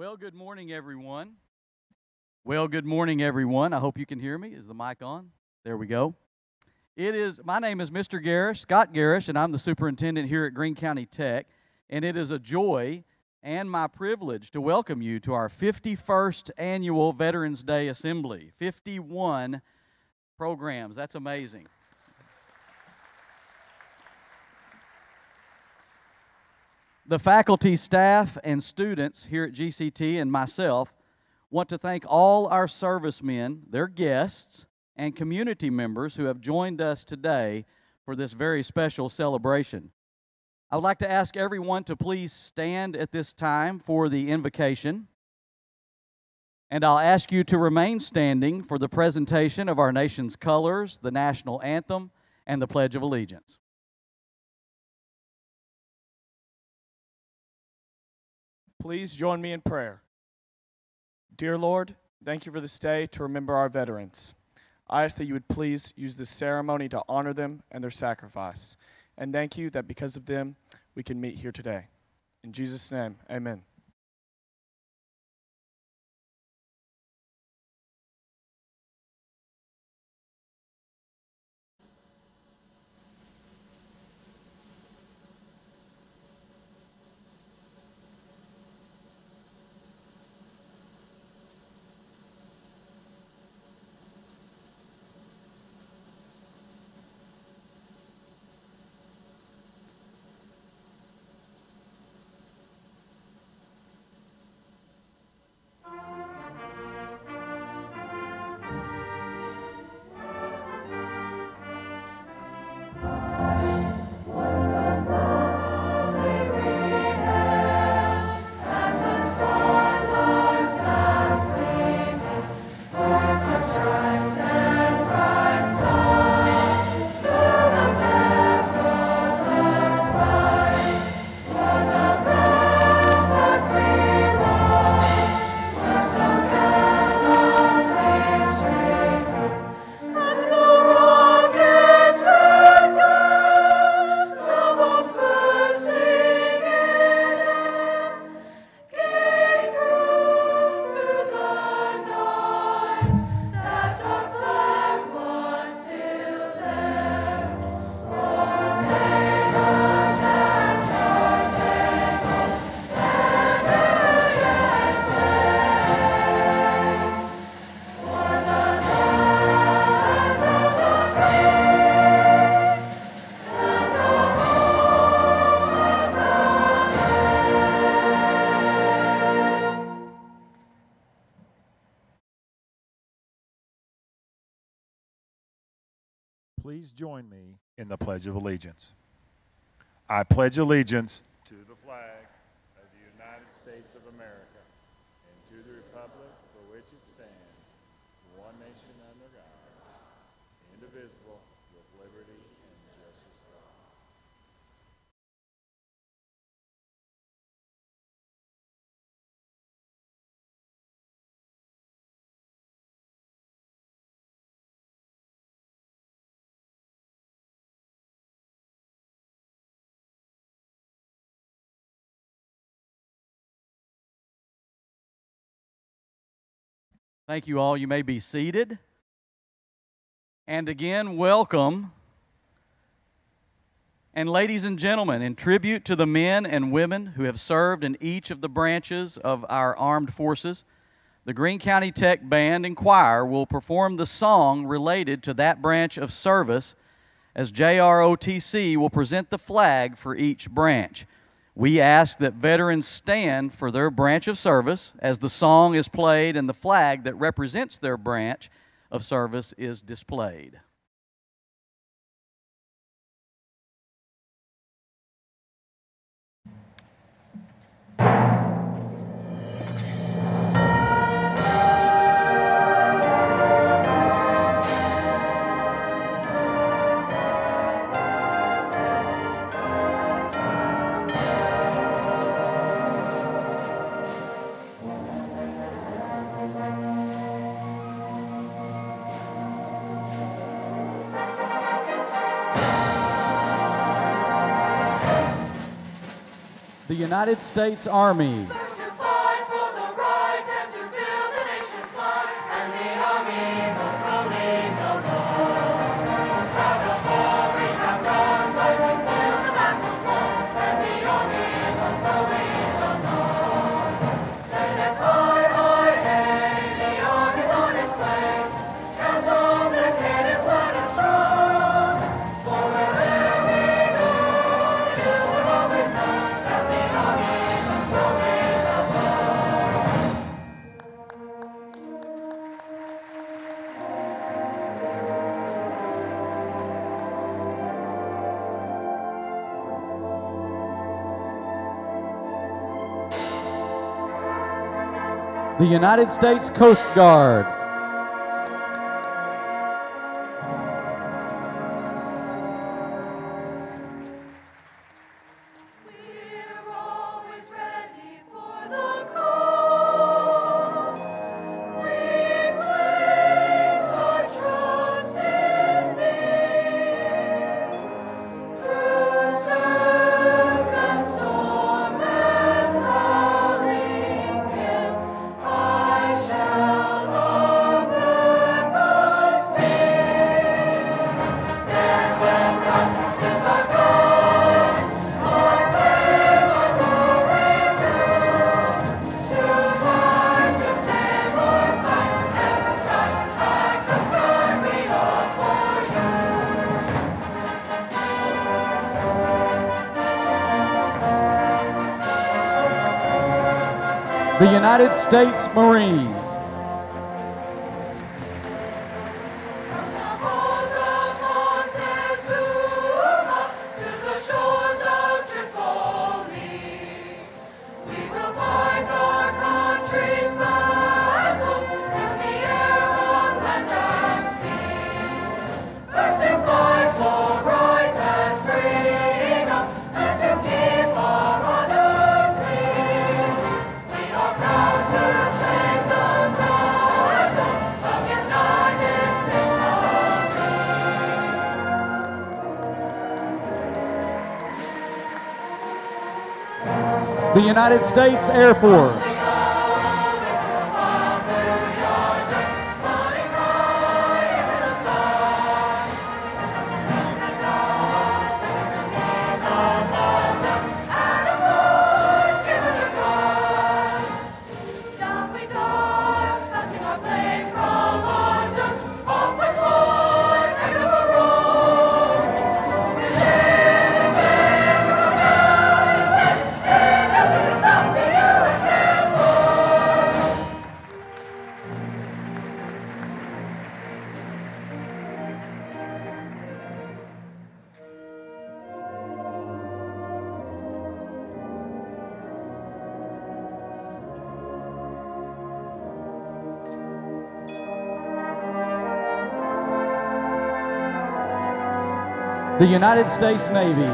Well, good morning, everyone. Well, good morning, everyone. I hope you can hear me. Is the mic on? There we go. It is, my name is Mr. Garish, Scott Garish, and I'm the superintendent here at Greene County Tech. And it is a joy and my privilege to welcome you to our 51st annual Veterans Day Assembly. 51 programs. That's amazing. The faculty, staff, and students here at GCT and myself want to thank all our servicemen, their guests, and community members who have joined us today for this very special celebration. I would like to ask everyone to please stand at this time for the invocation. And I'll ask you to remain standing for the presentation of our nation's colors, the national anthem, and the Pledge of Allegiance. Please join me in prayer. Dear Lord, thank you for this day to remember our veterans. I ask that you would please use this ceremony to honor them and their sacrifice. And thank you that because of them, we can meet here today. In Jesus' name, amen. Please join me in the Pledge of Allegiance. I pledge allegiance to the flag of the United States of America and to the republic for which it stands, one nation under God, indivisible, with liberty and justice for all. Thank you all. You may be seated. And again, welcome. And ladies and gentlemen, in tribute to the men and women who have served in each of the branches of our armed forces, the Greene County Tech Band and Choir will perform the song related to that branch of service as JROTC will present the flag for each branch. We ask that veterans stand for their branch of service as the song is played and the flag that represents their branch of service is displayed. United States Army. The United States Coast Guard, the United States Marines, United States Air Force, the United States Navy,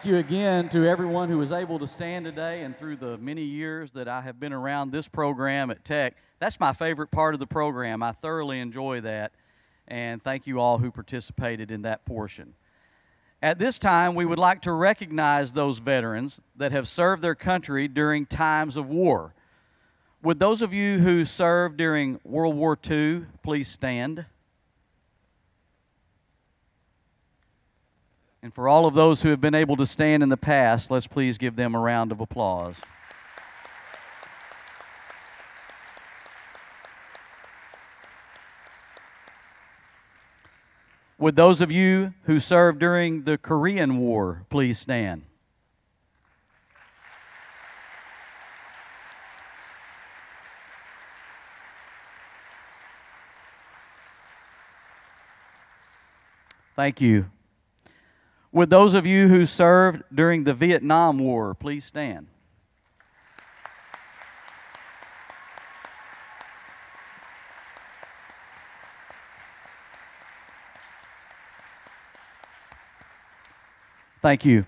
Thank you again to everyone who was able to stand today and through the many years that I have been around this program at Tech. That's my favorite part of the program. I thoroughly enjoy that. And thank you all who participated in that portion. At this time, we would like to recognize those veterans that have served their country during times of war. Would those of you who served during World War II please stand? And for all of those who have been able to stand in the past, let's please give them a round of applause. Would those of you who served during the Korean War please stand? Thank you. Would those of you who served during the Vietnam War please stand? Thank you.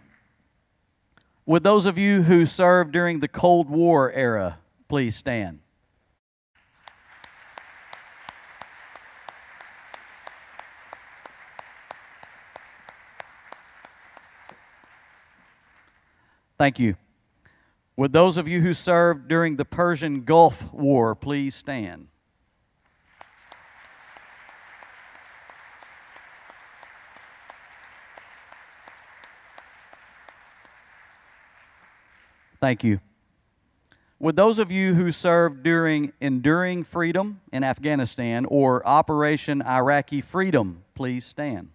Would those of you who served during the Cold War era please stand? Thank you. Would those of you who served during the Persian Gulf War please stand? Thank you. Would those of you who served during Enduring Freedom in Afghanistan or Operation Iraqi Freedom please stand?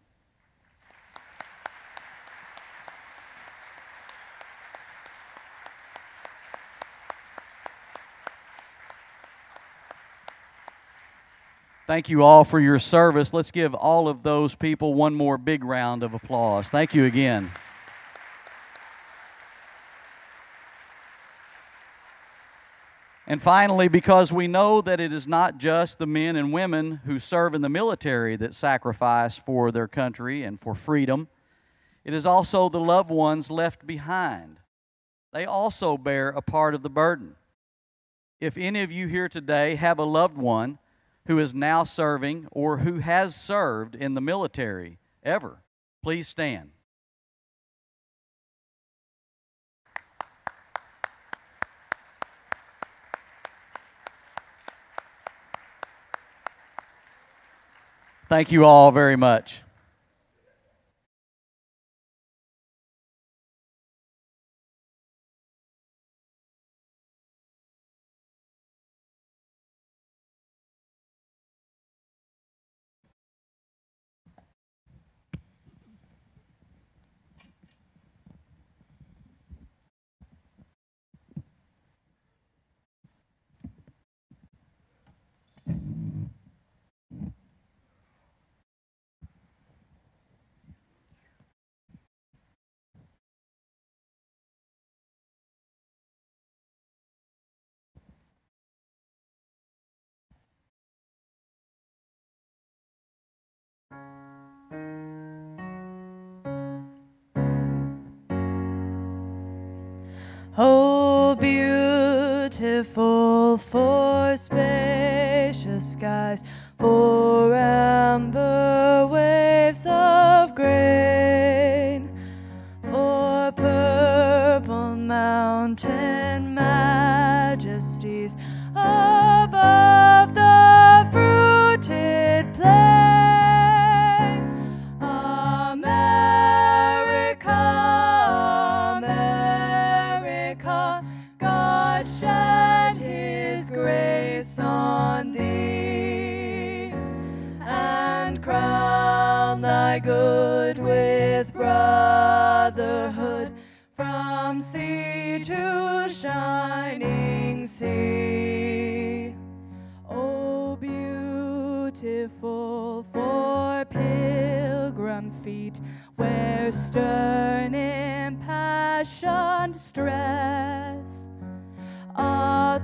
Thank you all for your service. Let's give all of those people one more big round of applause. Thank you again. And finally, because we know that it is not just the men and women who serve in the military that sacrifice for their country and for freedom, it is also the loved ones left behind. They also bear a part of the burden. If any of you here today have a loved one who is now serving or who has served in the military ever, please stand. Thank you all very much. Beautiful for spacious skies, for amber where stern impassioned stress. A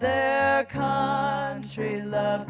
their country love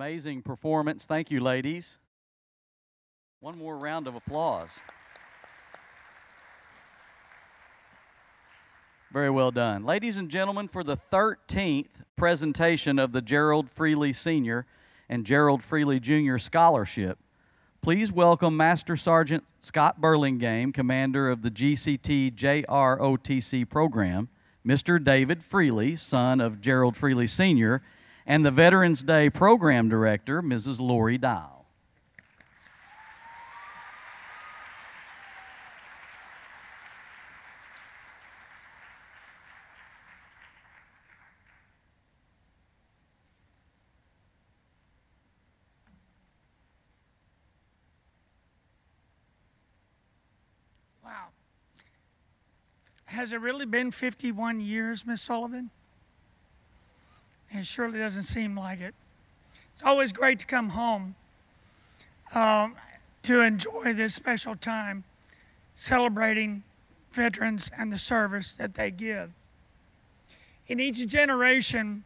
amazing performance. Thank you, ladies. One more round of applause. Very well done. Ladies and gentlemen, for the 13th presentation of the Gerald Freely Sr. and Gerald Freely Jr. Scholarship, please welcome Master Sergeant Scott Burlingame, commander of the GCT JROTC program, Mr. David Freely, son of Gerald Freely Sr., and the Veterans Day program director, Mrs. Lori Dial. Wow. Has it really been 51 years, Miss Sullivan? It surely doesn't seem like it. It's always great to come home um, to enjoy this special time celebrating veterans and the service that they give. In each generation,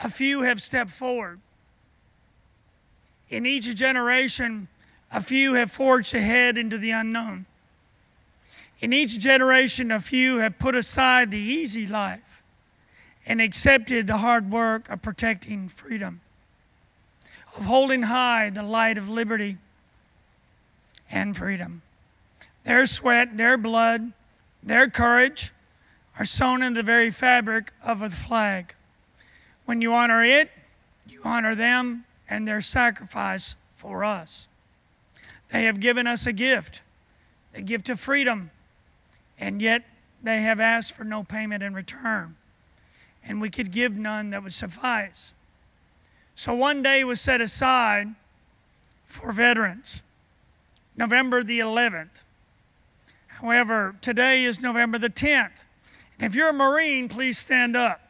a few have stepped forward. In each generation, a few have forged ahead into the unknown. In each generation, a few have put aside the easy life and accepted the hard work of protecting freedom, of holding high the light of liberty and freedom. Their sweat, their blood, their courage are sewn in the very fabric of the flag. When you honor it, you honor them and their sacrifice for us. They have given us a gift, the gift of freedom and yet they have asked for no payment in return. And we could give none that would suffice. So one day was set aside for veterans, November the 11th. However, today is November the 10th. And if you're a Marine, please stand up.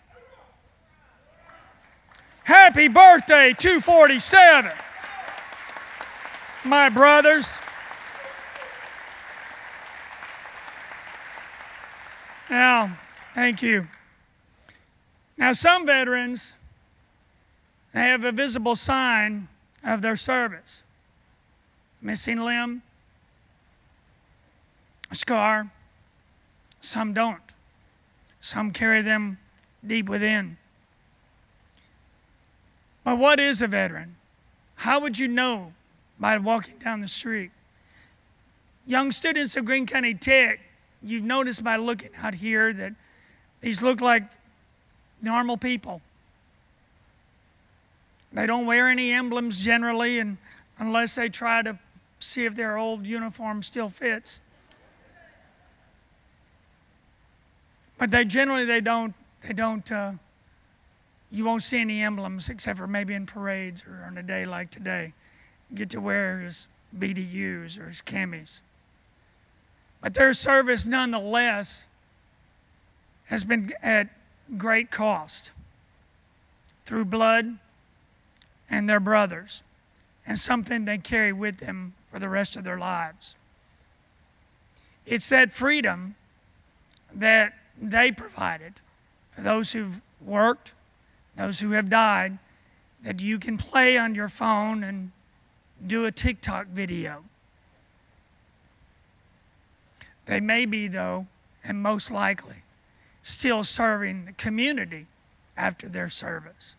Happy birthday, 247. My brothers. Now, thank you. Now, some veterans they have a visible sign of their service missing limb, a scar. Some don't. Some carry them deep within. But what is a veteran? How would you know by walking down the street? Young students of Greene County Tech you notice by looking out here that these look like normal people. They don't wear any emblems generally, and unless they try to see if their old uniform still fits. But they generally they don't they don't. Uh, you won't see any emblems except for maybe in parades or on a day like today. Get to wear his BDUs or his camis. But their service, nonetheless, has been at great cost through blood and their brothers, and something they carry with them for the rest of their lives. It's that freedom that they provided for those who've worked, those who have died, that you can play on your phone and do a TikTok video they may be, though, and most likely, still serving the community after their service.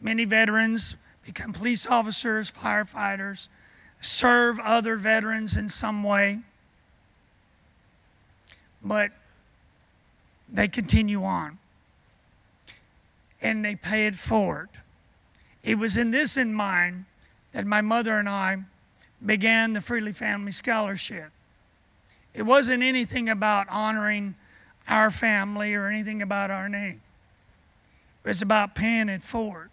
Many veterans become police officers, firefighters, serve other veterans in some way, but they continue on and they pay it forward. It was in this in mind that my mother and I began the Freely Family Scholarship. It wasn't anything about honoring our family or anything about our name. It was about paying it forward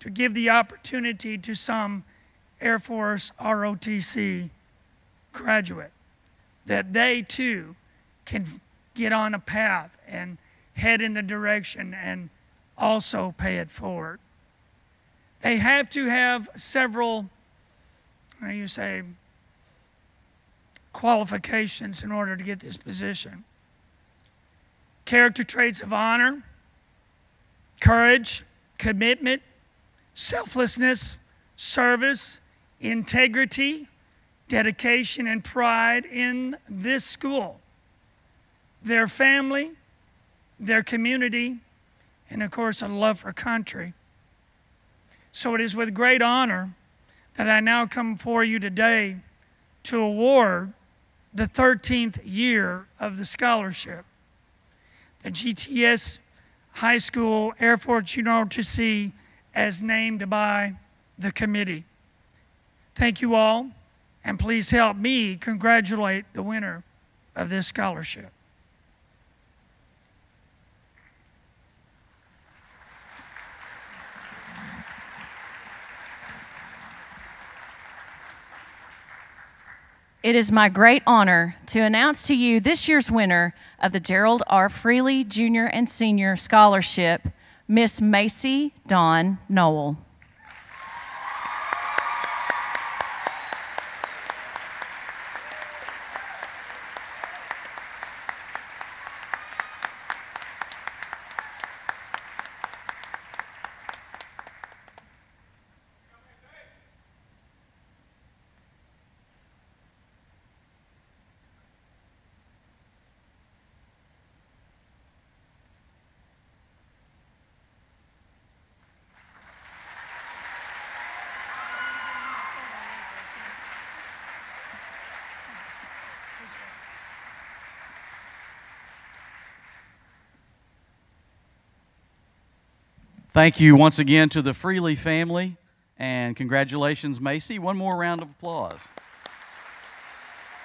to give the opportunity to some Air Force ROTC graduate that they too can get on a path and head in the direction and also pay it forward. They have to have several, you say, qualifications in order to get this position character traits of honor, courage, commitment, selflessness, service, integrity, dedication, and pride in this school, their family, their community, and of course, a love for country. So it is with great honor that I now come before you today to award the 13th year of the scholarship. The GTS High School Air Force University as named by the committee. Thank you all, and please help me congratulate the winner of this scholarship. It is my great honor to announce to you this year's winner of the Gerald R. Freely Junior and Senior Scholarship, Miss Macy Dawn Noel. Thank you once again to the Freely family, and congratulations, Macy. One more round of applause.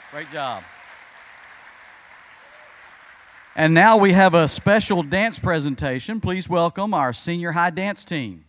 Great job. And now we have a special dance presentation. Please welcome our senior high dance team.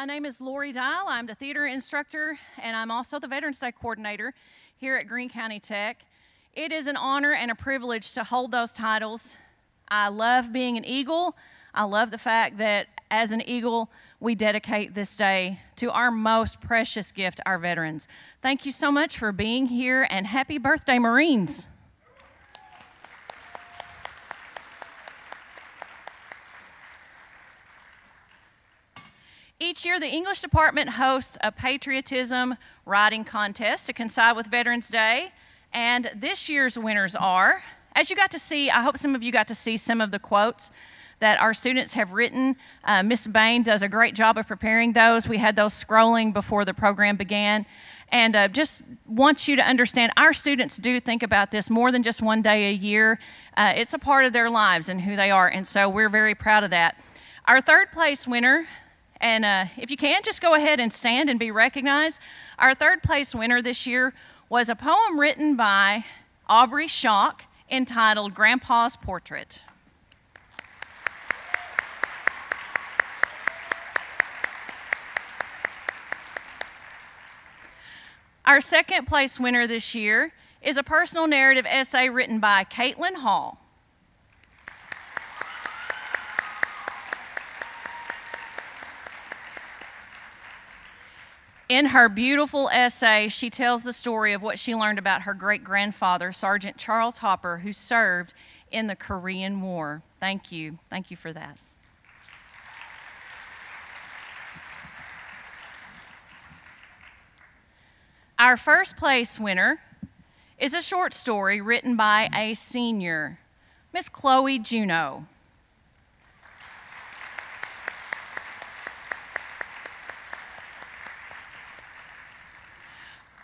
My name is Lori Dial. I'm the theater instructor, and I'm also the Veterans Day coordinator here at Greene County Tech. It is an honor and a privilege to hold those titles. I love being an Eagle. I love the fact that as an Eagle, we dedicate this day to our most precious gift, our veterans. Thank you so much for being here, and happy birthday, Marines. Each year, the English department hosts a patriotism writing contest to coincide with Veterans Day. And this year's winners are, as you got to see, I hope some of you got to see some of the quotes that our students have written. Uh, Miss Bain does a great job of preparing those. We had those scrolling before the program began. And uh, just want you to understand our students do think about this more than just one day a year. Uh, it's a part of their lives and who they are. And so we're very proud of that. Our third place winner and uh, if you can, just go ahead and stand and be recognized. Our third place winner this year was a poem written by Aubrey Schock entitled Grandpa's Portrait. Our second place winner this year is a personal narrative essay written by Caitlin Hall. In her beautiful essay, she tells the story of what she learned about her great grandfather, Sergeant Charles Hopper, who served in the Korean War. Thank you. Thank you for that. Our first place winner is a short story written by a senior, Miss Chloe Juno.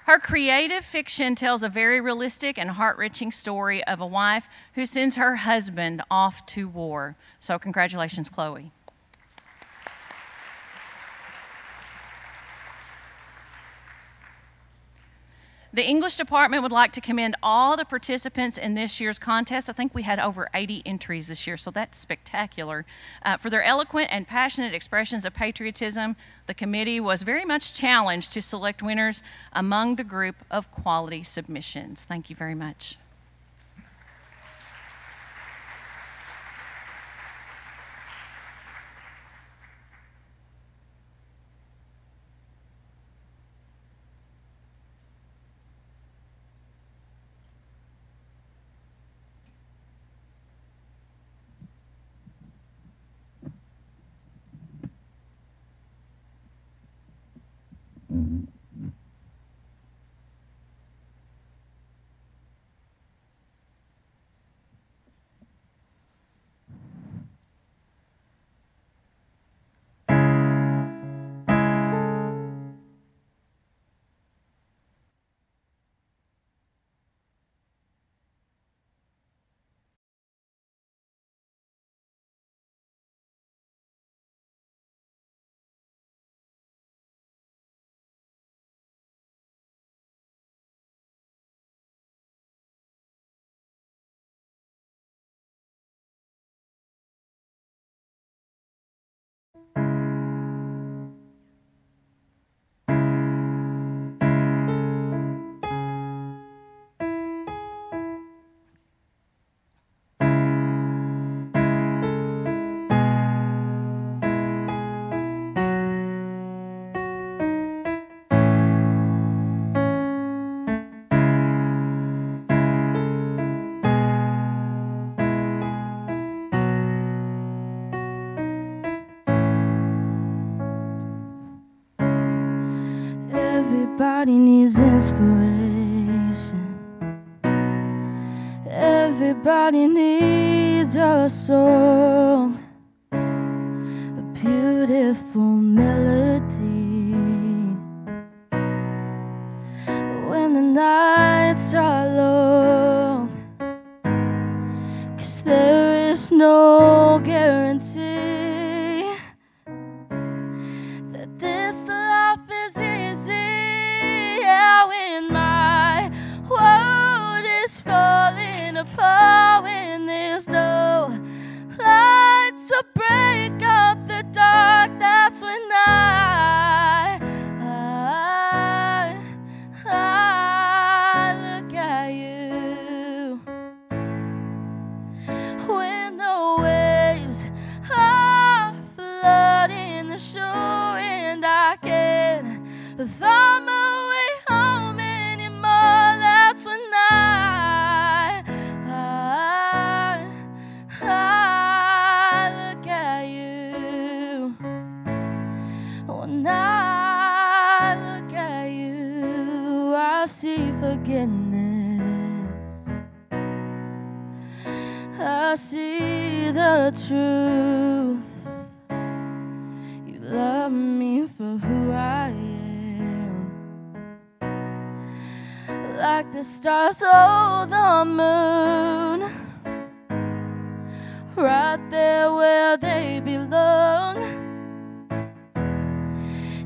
Her creative fiction tells a very realistic and heart wrenching story of a wife who sends her husband off to war. So, congratulations, Chloe. The English department would like to commend all the participants in this year's contest. I think we had over 80 entries this year, so that's spectacular. Uh, for their eloquent and passionate expressions of patriotism, the committee was very much challenged to select winners among the group of quality submissions. Thank you very much. Inspiration. Everybody needs a song,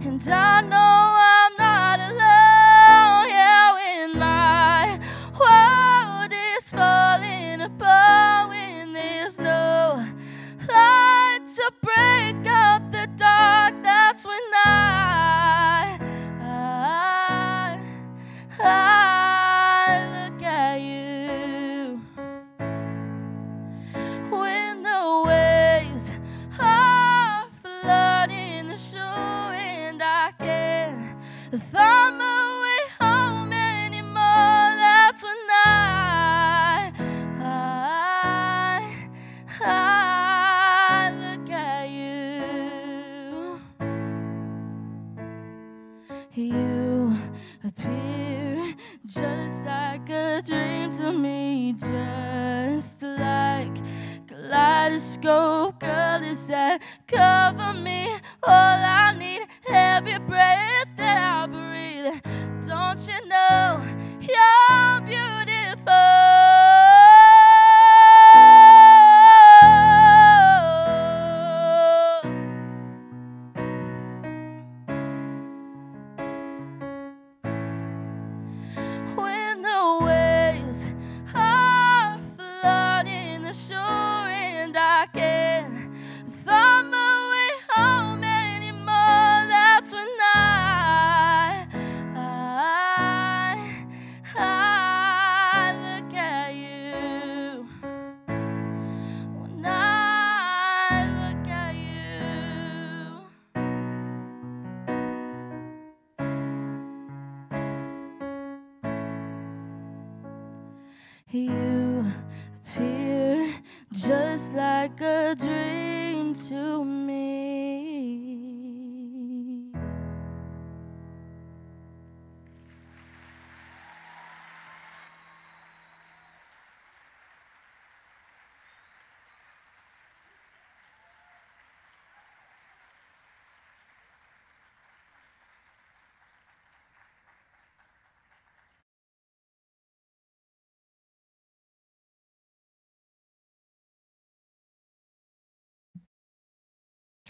And I know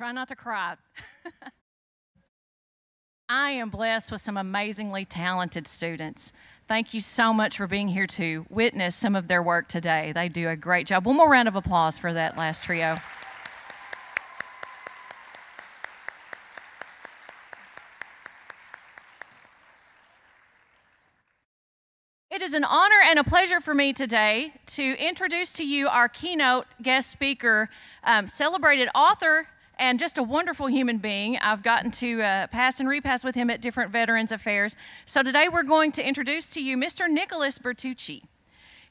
Try not to cry. I am blessed with some amazingly talented students. Thank you so much for being here to witness some of their work today. They do a great job. One more round of applause for that last trio. It is an honor and a pleasure for me today to introduce to you our keynote guest speaker, um, celebrated author, and just a wonderful human being. I've gotten to uh, pass and repass with him at different Veterans Affairs. So today we're going to introduce to you Mr. Nicholas Bertucci.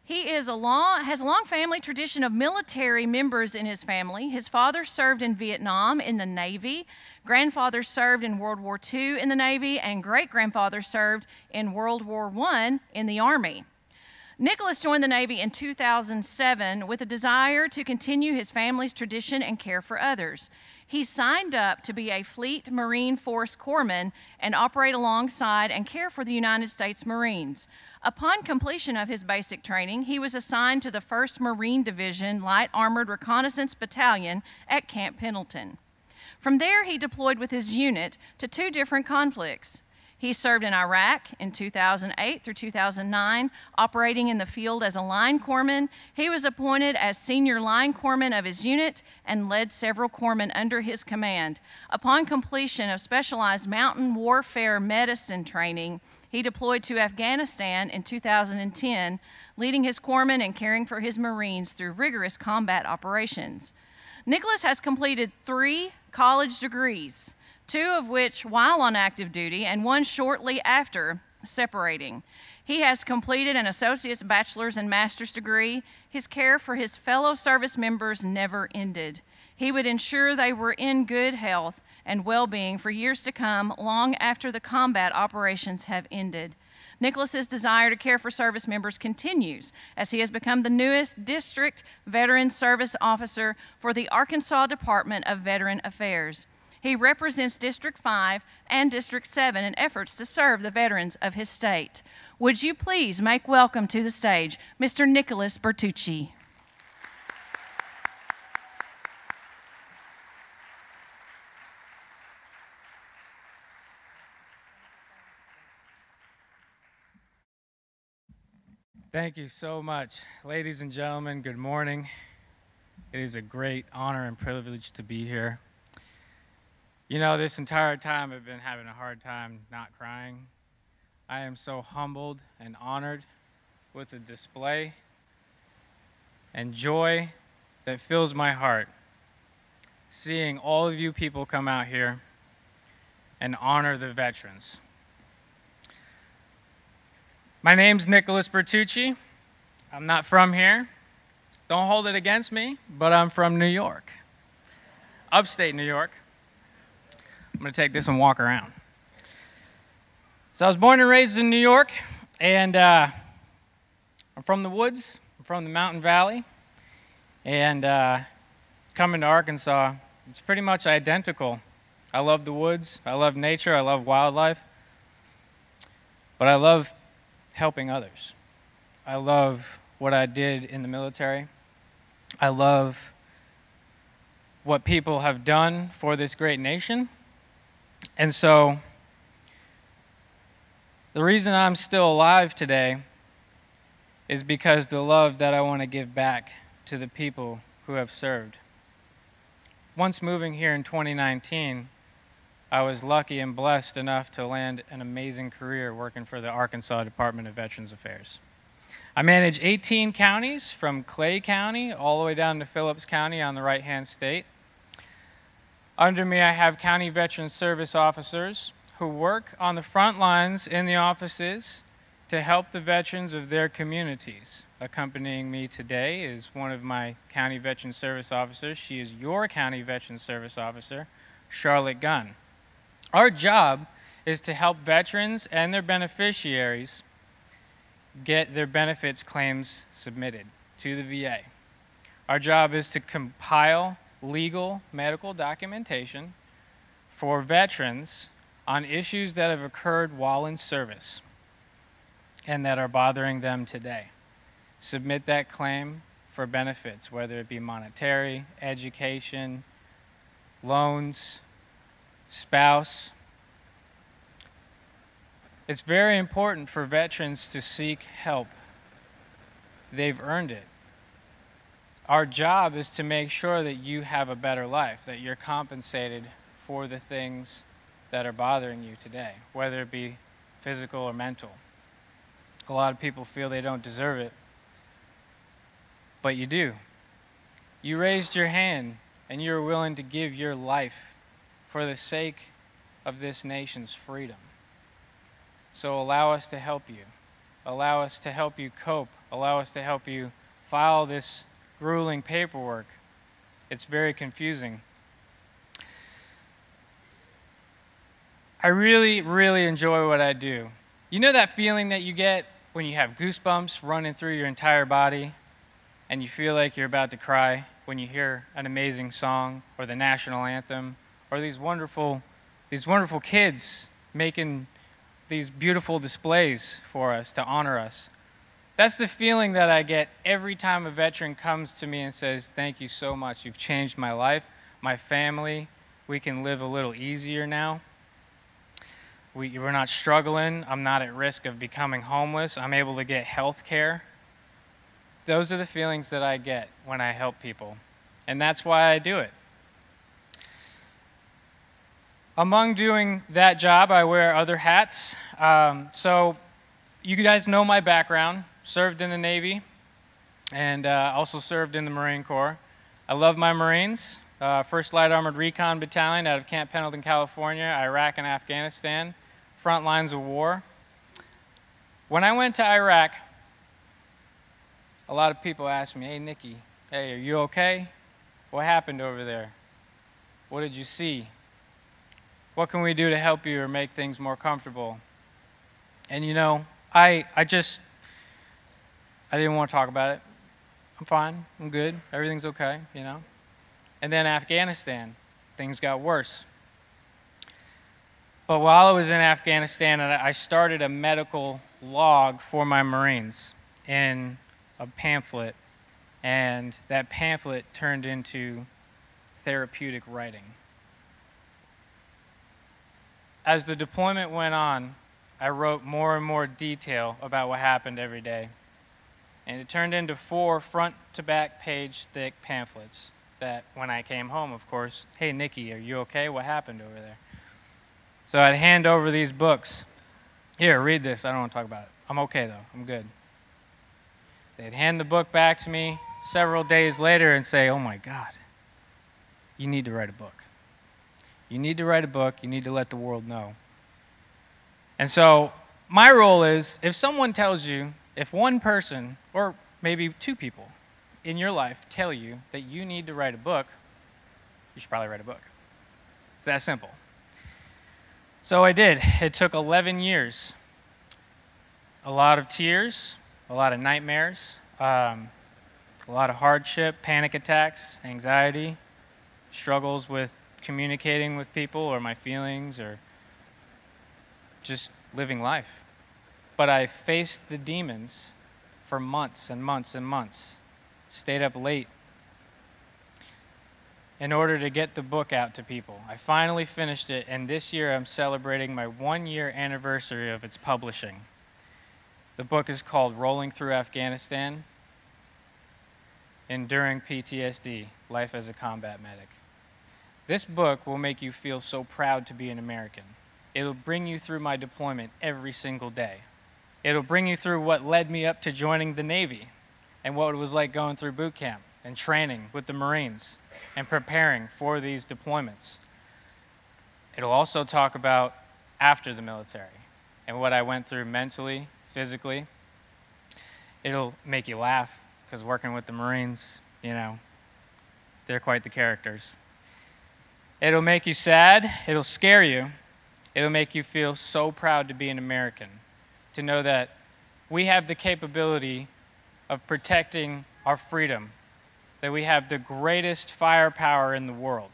He is a long, has a long family tradition of military members in his family. His father served in Vietnam in the Navy, grandfather served in World War II in the Navy, and great grandfather served in World War I in the Army. Nicholas joined the Navy in 2007 with a desire to continue his family's tradition and care for others. He signed up to be a Fleet Marine Force corpsman and operate alongside and care for the United States Marines. Upon completion of his basic training, he was assigned to the 1st Marine Division Light Armored Reconnaissance Battalion at Camp Pendleton. From there, he deployed with his unit to two different conflicts. He served in Iraq in 2008 through 2009, operating in the field as a line corpsman. He was appointed as senior line corpsman of his unit and led several corpsmen under his command. Upon completion of specialized mountain warfare medicine training, he deployed to Afghanistan in 2010, leading his corpsmen and caring for his Marines through rigorous combat operations. Nicholas has completed three college degrees two of which while on active duty and one shortly after separating. He has completed an associate's, bachelor's, and master's degree. His care for his fellow service members never ended. He would ensure they were in good health and well being for years to come, long after the combat operations have ended. Nicholas's desire to care for service members continues as he has become the newest district veteran service officer for the Arkansas Department of Veteran Affairs. He represents District 5 and District 7 in efforts to serve the veterans of his state. Would you please make welcome to the stage Mr. Nicholas Bertucci? Thank you so much. Ladies and gentlemen, good morning. It is a great honor and privilege to be here. You know, this entire time I've been having a hard time not crying. I am so humbled and honored with the display and joy that fills my heart seeing all of you people come out here and honor the veterans. My name's Nicholas Bertucci. I'm not from here. Don't hold it against me, but I'm from New York, upstate New York. I'm going to take this and walk around. So I was born and raised in New York, and uh, I'm from the woods, I'm from the mountain valley, and uh, coming to Arkansas, it's pretty much identical. I love the woods, I love nature, I love wildlife, but I love helping others. I love what I did in the military. I love what people have done for this great nation. And so, the reason I'm still alive today is because the love that I want to give back to the people who have served. Once moving here in 2019, I was lucky and blessed enough to land an amazing career working for the Arkansas Department of Veterans Affairs. I manage 18 counties from Clay County all the way down to Phillips County on the right hand state. Under me, I have county veteran service officers who work on the front lines in the offices to help the veterans of their communities. Accompanying me today is one of my county veteran service officers. She is your county veteran service officer, Charlotte Gunn. Our job is to help veterans and their beneficiaries get their benefits claims submitted to the VA. Our job is to compile legal medical documentation for veterans on issues that have occurred while in service and that are bothering them today. Submit that claim for benefits, whether it be monetary, education, loans, spouse. It's very important for veterans to seek help. They've earned it. Our job is to make sure that you have a better life, that you're compensated for the things that are bothering you today, whether it be physical or mental. A lot of people feel they don't deserve it, but you do. You raised your hand and you're willing to give your life for the sake of this nation's freedom. So allow us to help you. Allow us to help you cope. Allow us to help you file this grueling paperwork. It's very confusing. I really, really enjoy what I do. You know that feeling that you get when you have goosebumps running through your entire body and you feel like you're about to cry when you hear an amazing song or the national anthem or these wonderful these wonderful kids making these beautiful displays for us to honor us. That's the feeling that I get every time a veteran comes to me and says, Thank you so much. You've changed my life, my family. We can live a little easier now. We, we're not struggling. I'm not at risk of becoming homeless. I'm able to get health care. Those are the feelings that I get when I help people. And that's why I do it. Among doing that job, I wear other hats. Um, so, you guys know my background. Served in the Navy and uh, also served in the Marine Corps. I love my Marines. Uh, First Light Armored Recon Battalion out of Camp Pendleton, California, Iraq and Afghanistan, front lines of war. When I went to Iraq, a lot of people asked me, Hey, Nikki, hey, are you okay? What happened over there? What did you see? What can we do to help you or make things more comfortable? And you know, I, I just, I didn't want to talk about it. I'm fine. I'm good. Everything's okay, you know. And then Afghanistan, things got worse. But while I was in Afghanistan, I started a medical log for my Marines in a pamphlet, and that pamphlet turned into therapeutic writing. As the deployment went on, I wrote more and more detail about what happened every day. And it turned into four front to back page thick pamphlets that when I came home, of course, hey, Nikki, are you okay? What happened over there? So I'd hand over these books. Here, read this. I don't want to talk about it. I'm okay, though. I'm good. They'd hand the book back to me several days later and say, oh my God, you need to write a book. You need to write a book. You need to let the world know. And so my role is if someone tells you, if one person, or maybe two people in your life tell you that you need to write a book, you should probably write a book. It's that simple. So I did. It took 11 years. A lot of tears, a lot of nightmares, um, a lot of hardship, panic attacks, anxiety, struggles with communicating with people or my feelings or just living life. But I faced the demons for months and months and months, stayed up late in order to get the book out to people. I finally finished it, and this year I'm celebrating my one year anniversary of its publishing. The book is called Rolling Through Afghanistan Enduring PTSD Life as a Combat Medic. This book will make you feel so proud to be an American. It'll bring you through my deployment every single day. It'll bring you through what led me up to joining the Navy and what it was like going through boot camp and training with the Marines and preparing for these deployments. It'll also talk about after the military and what I went through mentally, physically. It'll make you laugh because working with the Marines, you know, they're quite the characters. It'll make you sad, it'll scare you, it'll make you feel so proud to be an American, to know that we have the capability of protecting our freedom, that we have the greatest firepower in the world.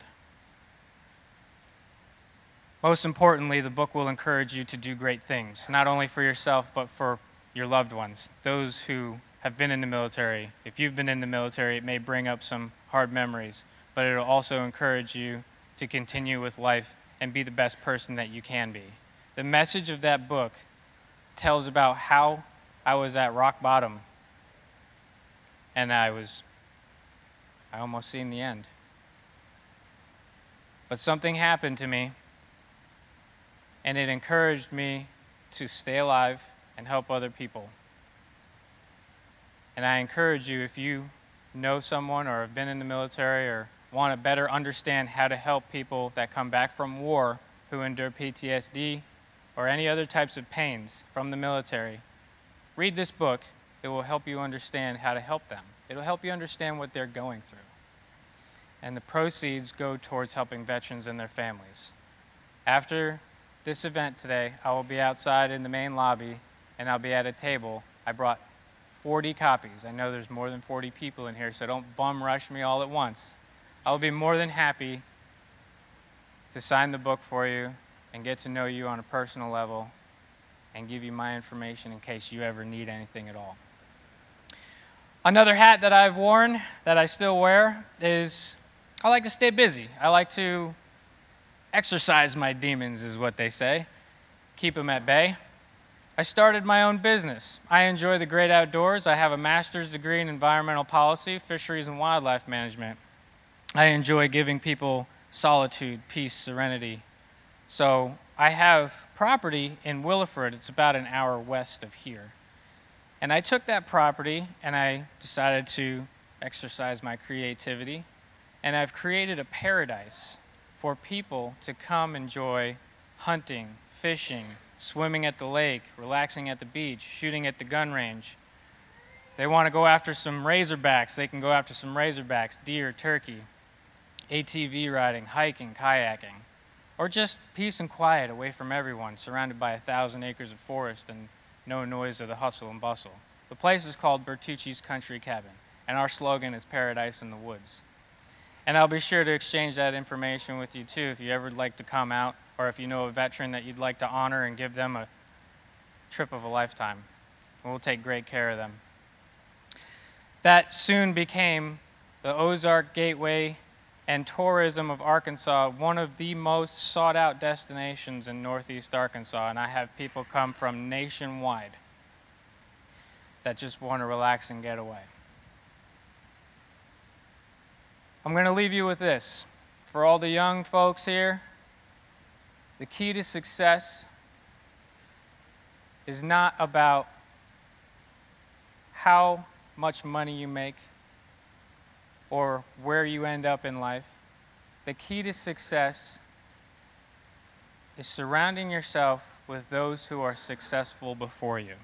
Most importantly, the book will encourage you to do great things, not only for yourself, but for your loved ones, those who have been in the military. If you've been in the military, it may bring up some hard memories, but it'll also encourage you to continue with life and be the best person that you can be. The message of that book tells about how I was at rock bottom and I was I almost seen the end. But something happened to me and it encouraged me to stay alive and help other people. And I encourage you if you know someone or have been in the military or want to better understand how to help people that come back from war who endure PTSD or any other types of pains from the military, read this book. It will help you understand how to help them. It'll help you understand what they're going through. And the proceeds go towards helping veterans and their families. After this event today, I will be outside in the main lobby and I'll be at a table. I brought 40 copies. I know there's more than 40 people in here, so don't bum rush me all at once. I'll be more than happy to sign the book for you and get to know you on a personal level and give you my information in case you ever need anything at all. Another hat that I've worn that I still wear is I like to stay busy. I like to exercise my demons, is what they say, keep them at bay. I started my own business. I enjoy the great outdoors. I have a master's degree in environmental policy, fisheries, and wildlife management. I enjoy giving people solitude, peace, serenity. So I have property in Williford. It's about an hour west of here. And I took that property and I decided to exercise my creativity. And I've created a paradise for people to come enjoy hunting, fishing, swimming at the lake, relaxing at the beach, shooting at the gun range. They want to go after some razorbacks, they can go after some razorbacks, deer, turkey, ATV riding, hiking, kayaking, or just peace and quiet away from everyone, surrounded by a thousand acres of forest and no noise of the hustle and bustle. The place is called Bertucci's Country Cabin, and our slogan is Paradise in the Woods. And I'll be sure to exchange that information with you too if you ever like to come out or if you know a veteran that you'd like to honor and give them a trip of a lifetime. We'll take great care of them. That soon became the Ozark Gateway and tourism of Arkansas, one of the most sought out destinations in Northeast Arkansas. And I have people come from nationwide that just want to relax and get away. I'm going to leave you with this. For all the young folks here, the key to success is not about how much money you make or where you end up in life. The key to success is surrounding yourself with those who are successful before you.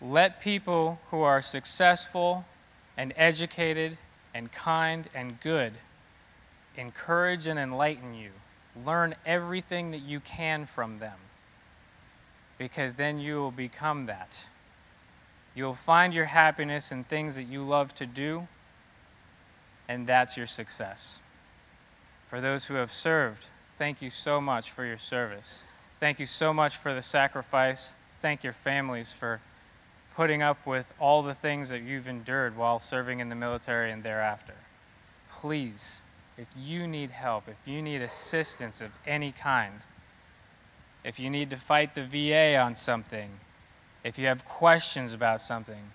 Let people who are successful and educated and kind and good encourage and enlighten you. Learn everything that you can from them because then you will become that. You will find your happiness in things that you love to do, and that's your success. For those who have served, thank you so much for your service. Thank you so much for the sacrifice. Thank your families for putting up with all the things that you've endured while serving in the military and thereafter. Please, if you need help, if you need assistance of any kind, if you need to fight the VA on something, if you have questions about something,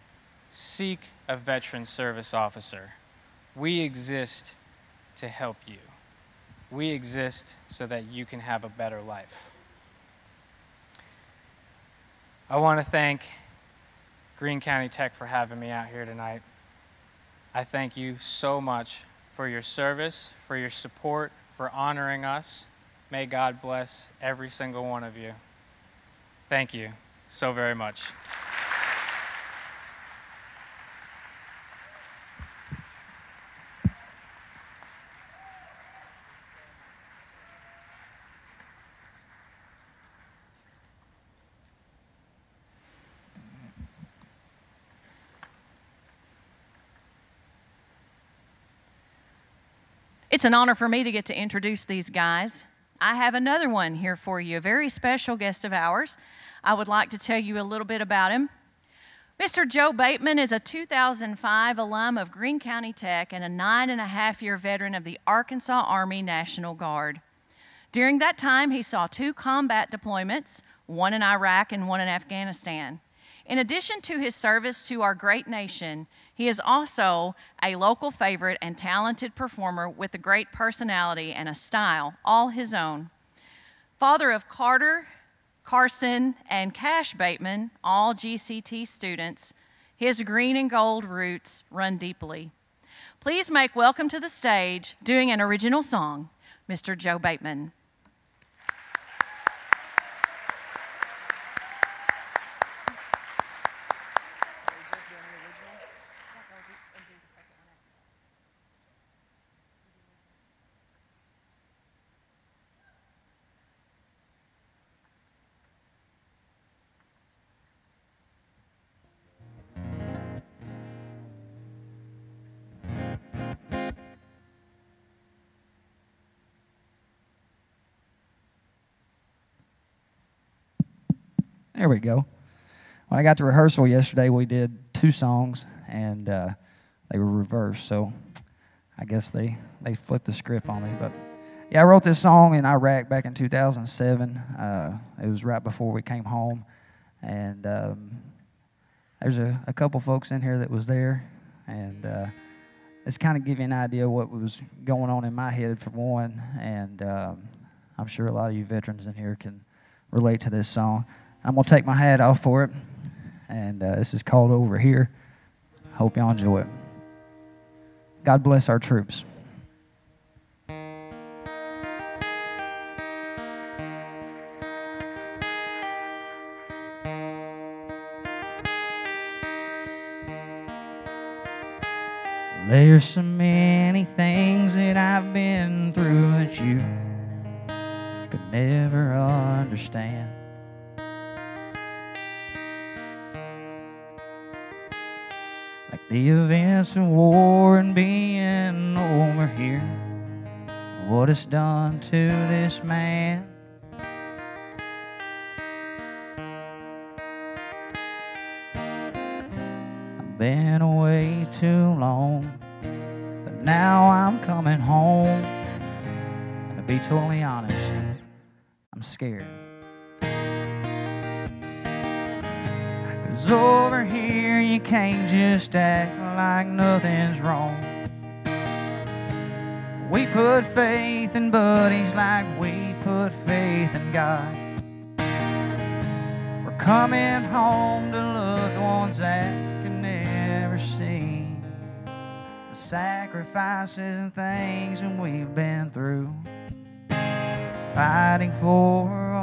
seek a veteran service officer. We exist to help you. We exist so that you can have a better life. I want to thank Greene County Tech for having me out here tonight. I thank you so much for your service, for your support, for honoring us. May God bless every single one of you. Thank you so very much. It's an honor for me to get to introduce these guys. I have another one here for you, a very special guest of ours. I would like to tell you a little bit about him. Mr. Joe Bateman is a 2005 alum of Greene County Tech and a nine and a half year veteran of the Arkansas Army National Guard. During that time, he saw two combat deployments, one in Iraq and one in Afghanistan. In addition to his service to our great nation, he is also a local favorite and talented performer with a great personality and a style all his own. Father of Carter, Carson, and Cash Bateman, all GCT students, his green and gold roots run deeply. Please make welcome to the stage, doing an original song, Mr. Joe Bateman. There we go. When I got to rehearsal yesterday, we did two songs, and uh, they were reversed. So I guess they, they flipped the script on me. But yeah, I wrote this song in Iraq back in 2007. Uh, it was right before we came home. And um, there's a, a couple folks in here that was there. And uh, it's kind of give you an idea of what was going on in my head, for one. And um, I'm sure a lot of you veterans in here can relate to this song. I'm going to take my hat off for it. And uh, this is called Over Here. Hope y'all enjoy it. God bless our troops. There's so many things that I've been through that you could never understand. The events of war and being over here, what it's done to this man. I've been away too long, but now I'm coming home. And to be totally honest, I'm scared. Cause over here you can't just act like nothing's wrong. We put faith in buddies like we put faith in God. We're coming home to loved ones that can never see the sacrifices and things that we've been through. Fighting for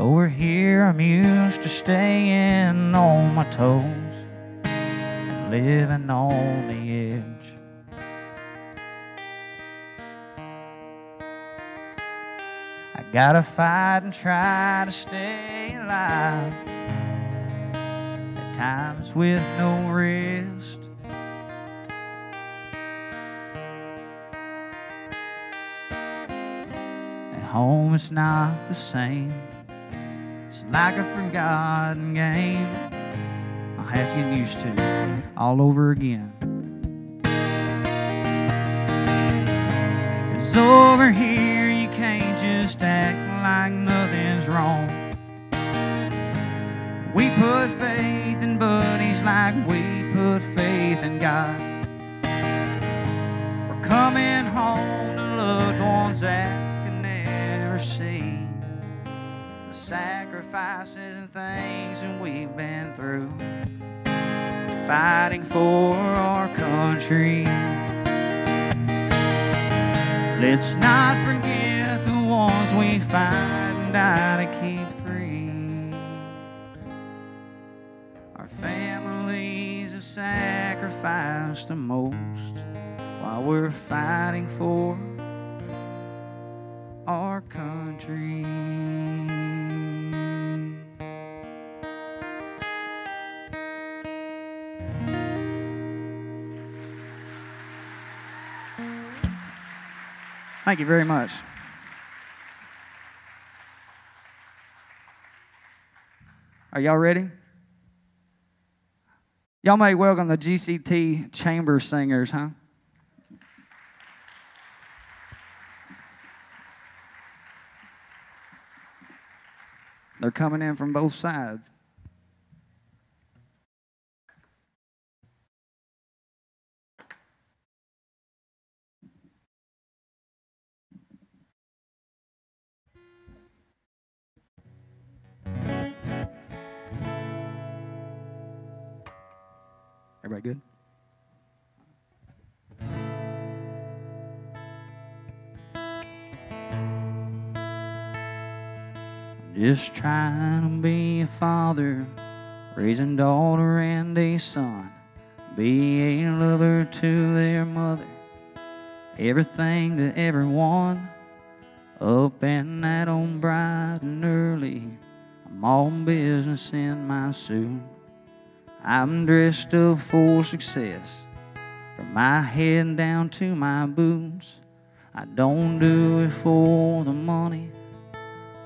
Over here, I'm used to staying on my toes, living on the edge. I gotta fight and try to stay alive. At times with no rest. At home, it's not the same. Like a forgotten game. I'll have to get used to all over again. Cause over here, you can't just act like nothing's wrong. We put faith in buddies like we put faith in God. We're coming home to loved ones that can never see sacrifices and things that we've been through, fighting for our country. Let's not forget the ones we fight and die to keep free. Our families have sacrificed the most while we're fighting for our country. Thank you very much. Are y'all ready? Y'all may welcome the GCT Chamber Singers, huh? They're coming in from both sides. Everybody good? Just trying to be a father, raising daughter and a son, be a lover to their mother, everything to everyone. Up and at on bright and early, I'm all business in my suit. I'm dressed up for success, from my head down to my boots. I don't do it for the money.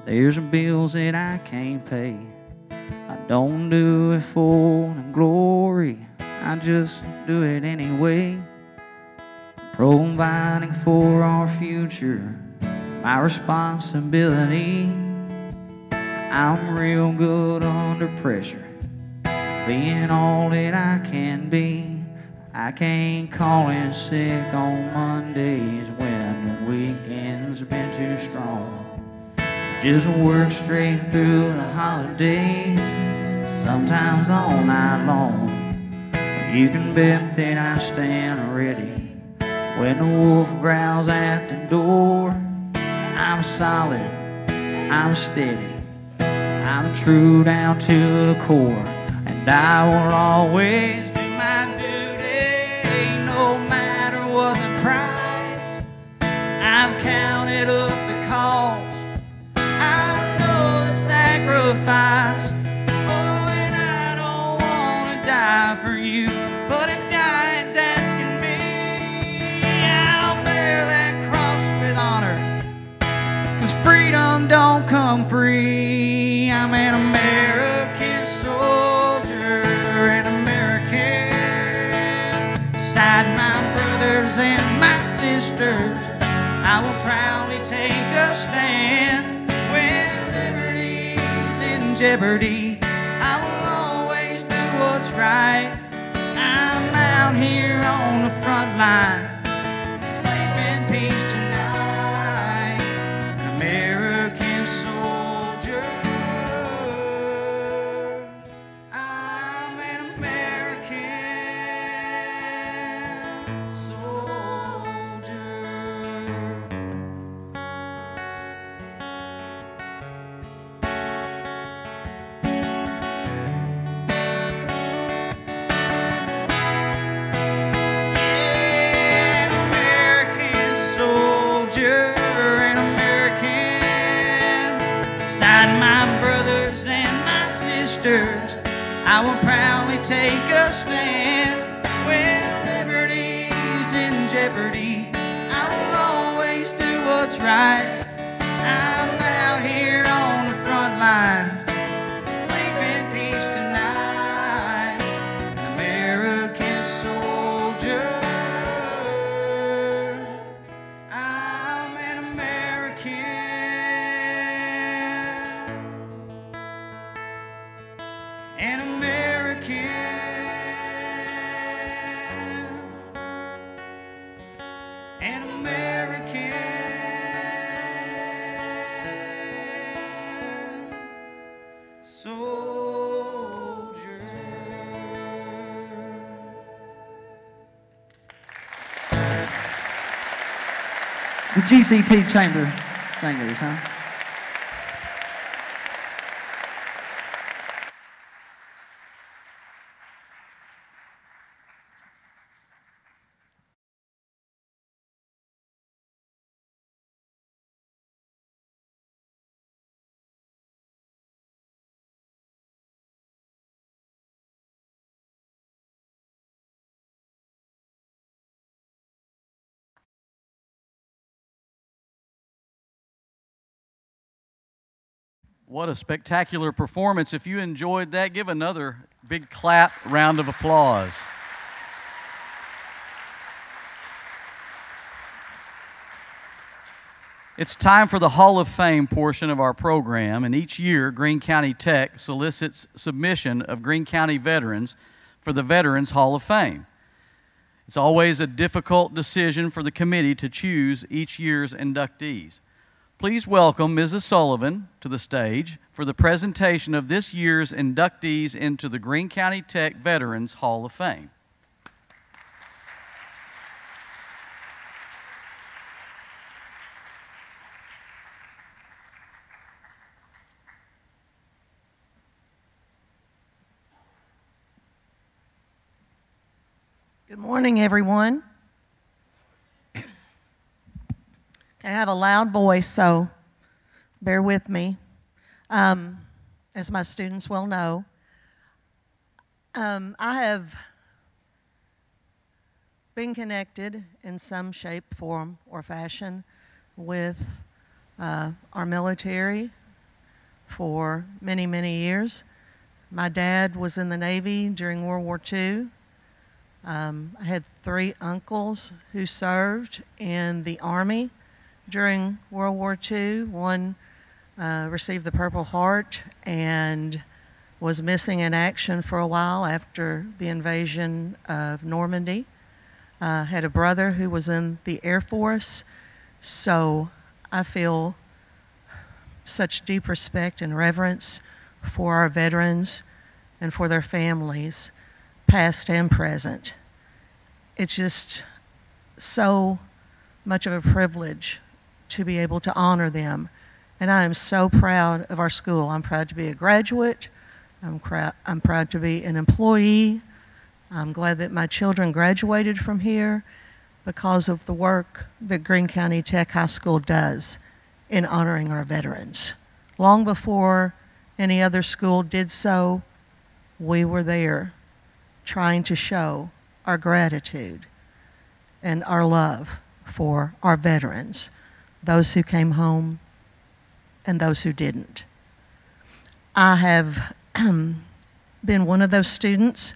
There's bills that I can't pay. I don't do it for the glory. I just do it anyway. Providing for our future, my responsibility. I'm real good under pressure being all that I can be. I can't call in sick on Mondays when the weekend's been too strong. Just work straight through the holidays, sometimes all night long. You can bet that I stand ready when the wolf growls at the door. I'm solid, I'm steady, I'm true down to the core. And I will always do my duty, no matter what the price. I've counted up the cost. I know the sacrifice. Oh, and I don't want to die for you, but if dying's asking me, I'll bear that cross with honor. Cause freedom don't come free. I'm an take a stand. When liberty's in jeopardy, I will always do what's right. I'm out here on the front line. GCT Chamber Singers, huh? What a spectacular performance. If you enjoyed that, give another big clap round of applause. It's time for the Hall of Fame portion of our program, and each year Greene County Tech solicits submission of Greene County veterans for the Veterans Hall of Fame. It's always a difficult decision for the committee to choose each year's inductees. Please welcome Mrs. Sullivan to the stage for the presentation of this year's inductees into the Greene County Tech Veterans Hall of Fame. Good morning, everyone. I have a loud voice, so bear with me. Um, as my students will know, um, I have been connected in some shape, form, or fashion with uh, our military for many, many years. My dad was in the Navy during World War II. Um, I had three uncles who served in the Army during World War II. One uh, received the Purple Heart and was missing in action for a while after the invasion of Normandy. Uh, had a brother who was in the Air Force, so I feel such deep respect and reverence for our veterans and for their families, past and present. It's just so much of a privilege to be able to honor them. And I am so proud of our school. I'm proud to be a graduate. I'm, I'm proud to be an employee. I'm glad that my children graduated from here because of the work that Greene County Tech High School does in honoring our veterans. Long before any other school did so, we were there trying to show our gratitude and our love for our veterans, those who came home and those who didn't. I have been one of those students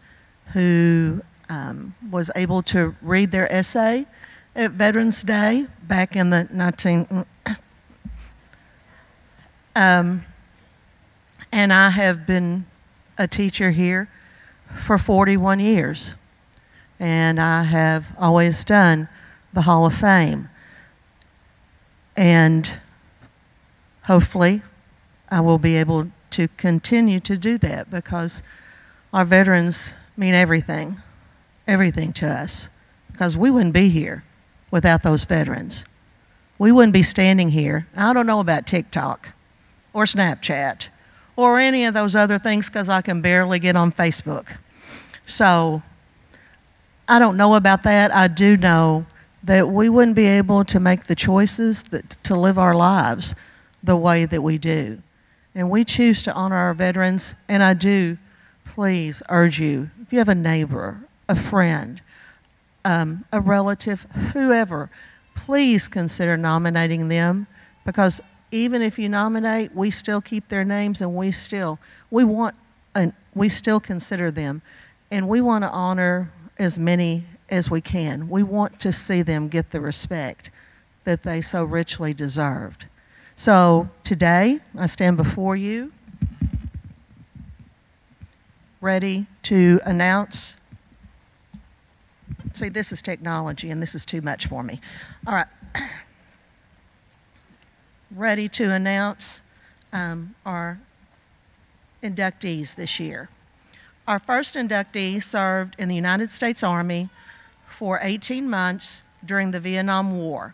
who um, was able to read their essay at Veterans Day back in the 19. Um, and I have been a teacher here for 41 years. And I have always done the Hall of Fame. And hopefully, I will be able to continue to do that because our veterans mean everything, everything to us. Because we wouldn't be here without those veterans. We wouldn't be standing here. I don't know about TikTok or Snapchat or any of those other things because I can barely get on Facebook. So I don't know about that. I do know that we wouldn't be able to make the choices that, to live our lives the way that we do. And we choose to honor our veterans, and I do please urge you if you have a neighbor, a friend, um, a relative, whoever, please consider nominating them because even if you nominate, we still keep their names and we still we want and we still consider them and we want to honor as many as we can. We want to see them get the respect that they so richly deserved. So today, I stand before you ready to announce. See, this is technology, and this is too much for me. All right. ready to announce um, our inductees this year. Our first inductee served in the United States Army for 18 months during the Vietnam War.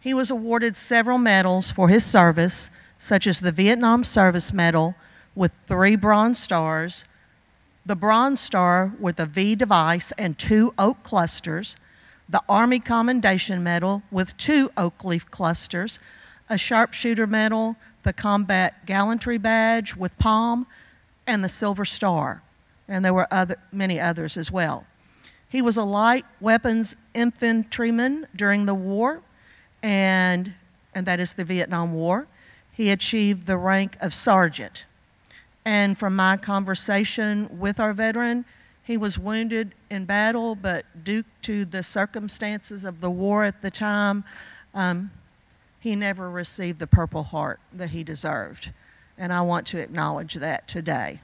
He was awarded several medals for his service, such as the Vietnam Service Medal with three Bronze Stars, the Bronze Star with a V device and two oak clusters, the Army Commendation Medal with two oak leaf clusters, a Sharpshooter Medal, the Combat Gallantry Badge with palm, and the Silver Star. And there were other, many others as well. He was a light weapons infantryman during the war, and, and that is the Vietnam War. He achieved the rank of sergeant. And from my conversation with our veteran, he was wounded in battle, but due to the circumstances of the war at the time, um, he never received the Purple Heart that he deserved. And I want to acknowledge that today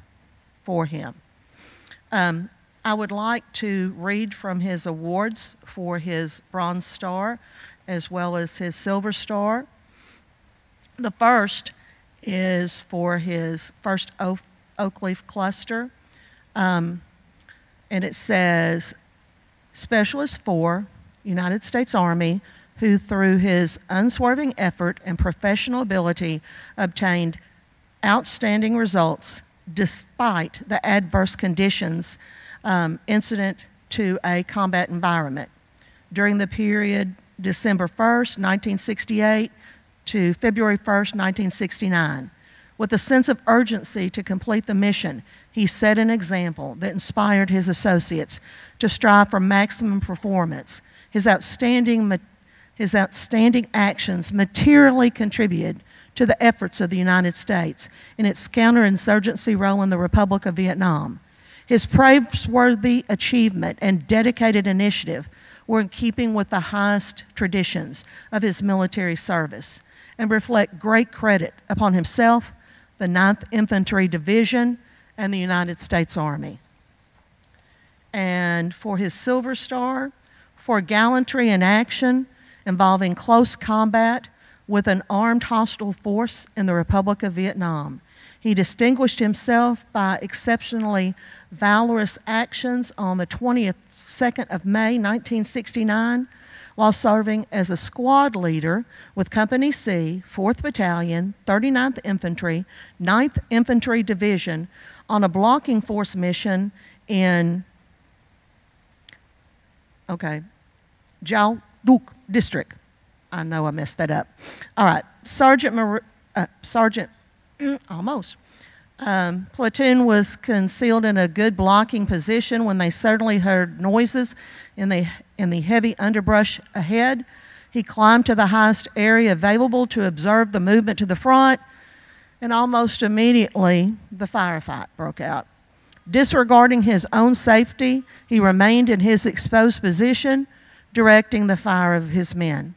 for him. Um, I would like to read from his awards for his Bronze Star as well as his Silver Star. The first is for his first oak, leaf cluster. Um, and it says, Specialist 4, United States Army, who through his unswerving effort and professional ability obtained outstanding results despite the adverse conditions um, incident to a combat environment. During the period December 1st, 1968 to February 1st, 1969. With a sense of urgency to complete the mission, he set an example that inspired his associates to strive for maximum performance. His outstanding, his outstanding actions materially contributed to the efforts of the United States in its counterinsurgency role in the Republic of Vietnam. His praiseworthy achievement and dedicated initiative were in keeping with the highest traditions of his military service and reflect great credit upon himself, the 9th Infantry Division, and the United States Army. And for his Silver Star, for gallantry in action involving close combat with an armed hostile force in the Republic of Vietnam. He distinguished himself by exceptionally valorous actions on the 22nd of May 1969 while serving as a squad leader with Company C, 4th Battalion, 39th Infantry, 9th Infantry Division on a blocking force mission in, okay, Giao Duc District. I know I messed that up. All right, Sergeant, Mar- uh, Sergeant, almost. Um, platoon was concealed in a good blocking position when they suddenly heard noises in the, in the heavy underbrush ahead. He climbed to the highest area available to observe the movement to the front, and almost immediately the firefight broke out. Disregarding his own safety, he remained in his exposed position, directing the fire of his men.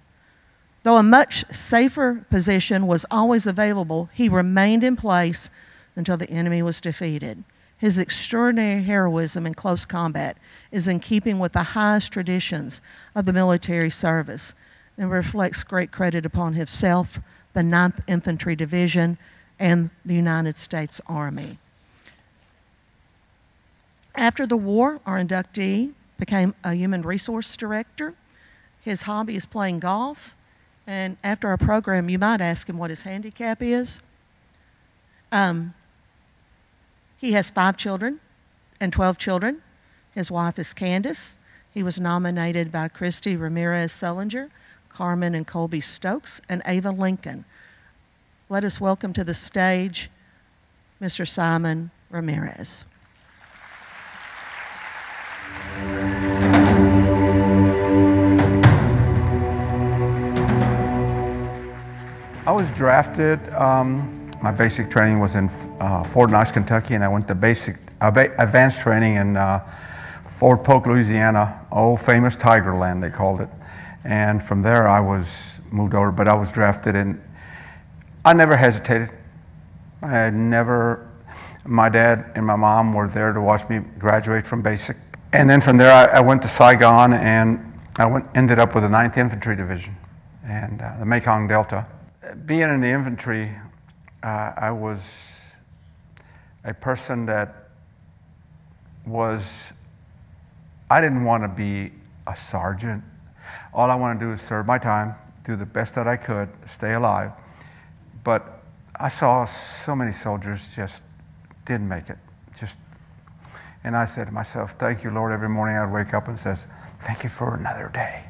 Though a much safer position was always available, he remained in place until the enemy was defeated. His extraordinary heroism in close combat is in keeping with the highest traditions of the military service and reflects great credit upon himself, the 9th Infantry Division, and the United States Army. After the war, our inductee became a human resource director. His hobby is playing golf. And after our program, you might ask him what his handicap is. Um, he has five children and 12 children. His wife is Candace. He was nominated by Christy Ramirez Sellinger, Carmen and Colby Stokes, and Ava Lincoln. Let us welcome to the stage Mr. Simon Ramirez. I was drafted. Um, my basic training was in uh, Fort Knox, Kentucky, and I went to basic uh, advanced training in uh, Fort Polk, Louisiana, old famous Tigerland they called it. And from there I was moved over, but I was drafted and I never hesitated. I had never, my dad and my mom were there to watch me graduate from basic. And then from there I, I went to Saigon and I went, ended up with the 9th Infantry Division and uh, the Mekong Delta. Being in the infantry, uh, I was a person that was, I didn't want to be a sergeant. All I wanted to do is serve my time, do the best that I could, stay alive. But I saw so many soldiers just didn't make it. Just, and I said to myself, "Thank you, Lord." Every morning I'd wake up and says, "Thank you for another day."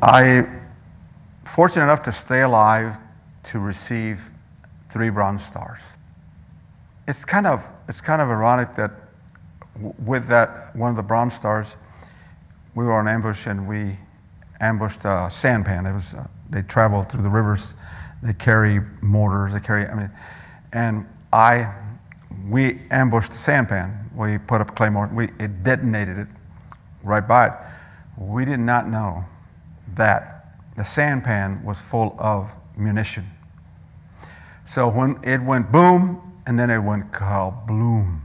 I fortunate enough to stay alive to receive three Bronze Stars. It's kind of, it's kind of ironic that with that, one of the Bronze Stars, we were on ambush and we ambushed a sampan. It was, uh, they travel through the rivers, they carry mortars, they carry, I mean, and I, we ambushed the sampan. We put up claymore, we, it detonated it right by it. We did not know that the sampan was full of munition. So when it went boom, and then it went kabloom,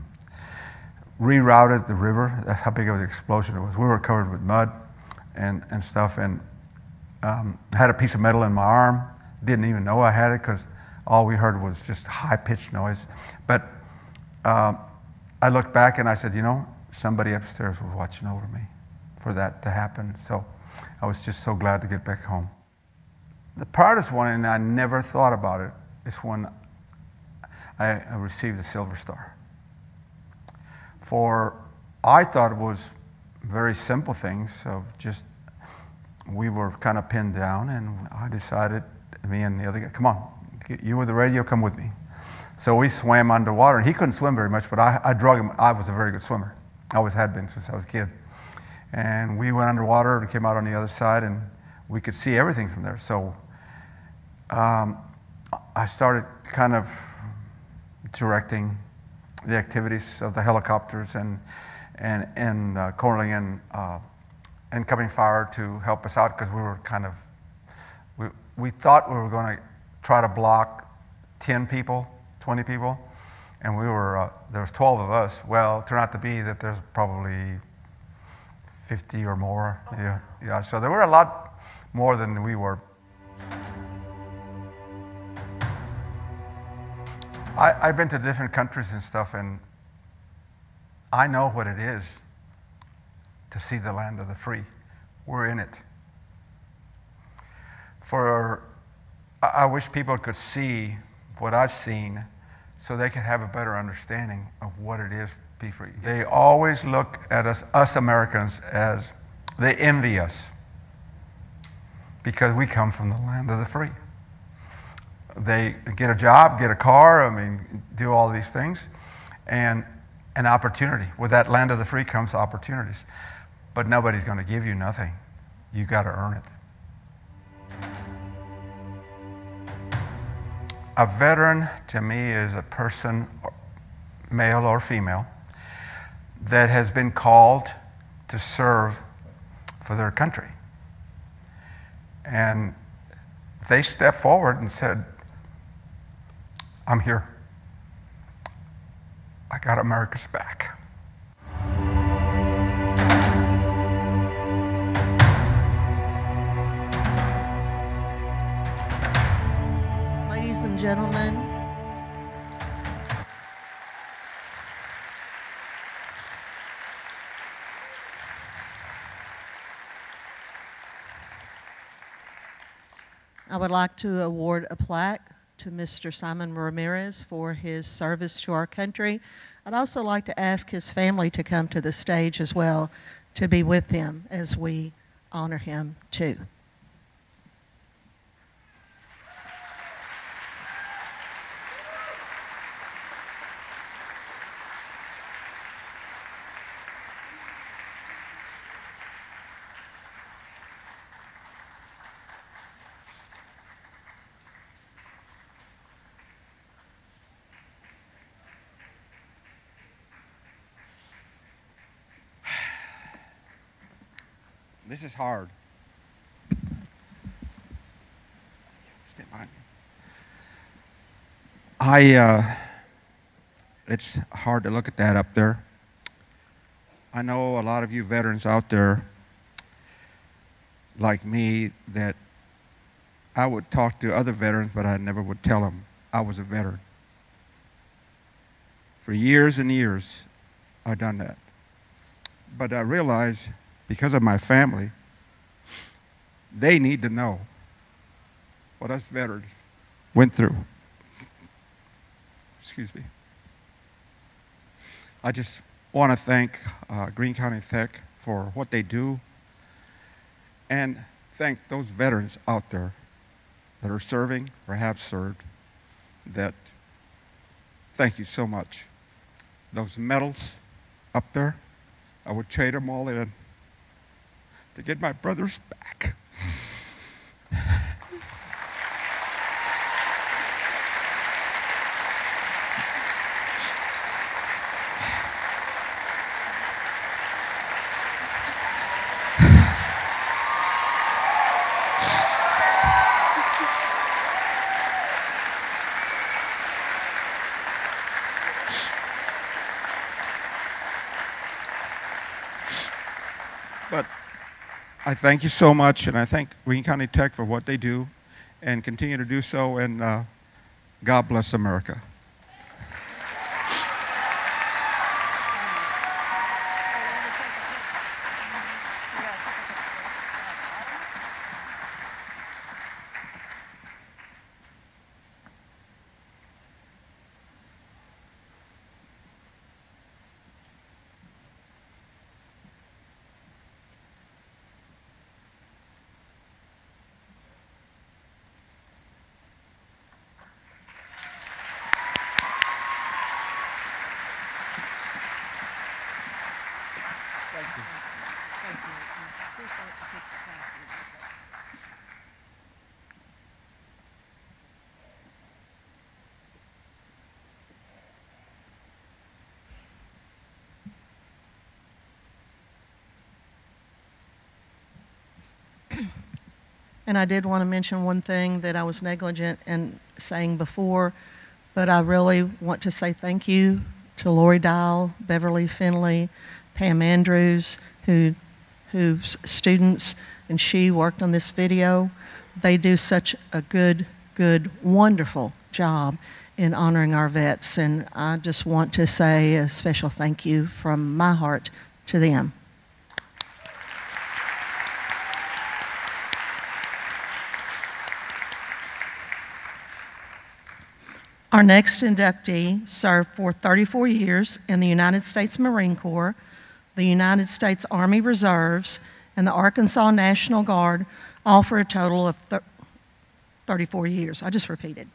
rerouted the river. That's how big of an explosion it was. We were covered with mud and, and stuff, and um, had a piece of metal in my arm. Didn't even know I had it because all we heard was just high pitched noise. But uh, I looked back and I said, you know, somebody upstairs was watching over me for that to happen. So I was just so glad to get back home. The proudest one, and I never thought about it, is when I, received the Silver Star. For I thought it was very simple things of just we were kind of pinned down, and I decided, me and the other guy, come on, you with the radio, come with me. So we swam underwater, and he couldn't swim very much, but I, I drug him. I was a very good swimmer. I always had been since I was a kid. And we went underwater and came out on the other side, and we could see everything from there. So um, I started kind of directing the activities of the helicopters and, and, and uh, calling in uh, incoming fire to help us out because we were kind of, we, we thought we were going to try to block 10 people, 20 people, and we were, uh, there was 12 of us. Well, it turned out to be that there's probably 50 or more. Yeah, yeah. So there were a lot more than we were. I, I've been to different countries and stuff, and I know what it is to see the land of the free. We're in it. For I wish people could see what I've seen so they could have a better understanding of what it is be free. They always look at us, us Americans, as they envy us because we come from the land of the free they get a job, get a car, I mean, do all these things, and an opportunity. With that land of the free comes opportunities. But nobody's going to give you nothing. You've got to earn it. A veteran to me is a person, male or female, that has been called to serve for their country. And they stepped forward and said, I'm here. I got America's back. Ladies and gentlemen, I would like to award a plaque to Mr. Simon Ramirez for his service to our country. I'd also like to ask his family to come to the stage as well to be with him as we honor him too. This is hard. Behind me. I, uh, it's hard to look at that up there. I know a lot of you veterans out there, like me, that I would talk to other veterans, but I never would tell them I was a veteran. For years and years, I've done that. But I realized because of my family, they need to know what us veterans went through. Excuse me. I just want to thank uh, County Tech for what they do and thank those veterans out there that are serving or have served that thank you so much. Those medals up there, I would trade them all in to get my brothers back. ハハハハ。I thank you so much, and I thank Greene County Tech for what they do and continue to do so, and uh, God bless America. And I did want to mention one thing that I was negligent in saying before, but I really want to say thank you to Lori Dial, Beverly Finley, Pam Andrews, who, whose students and she worked on this video. They do such a good, good, wonderful job in honoring our vets, and I just want to say a special thank you from my heart to them. Our next inductee served for 34 years in the United States Marine Corps, the United States Army Reserves, and the Arkansas National Guard, all for a total of thir- 34 years. I just repeated.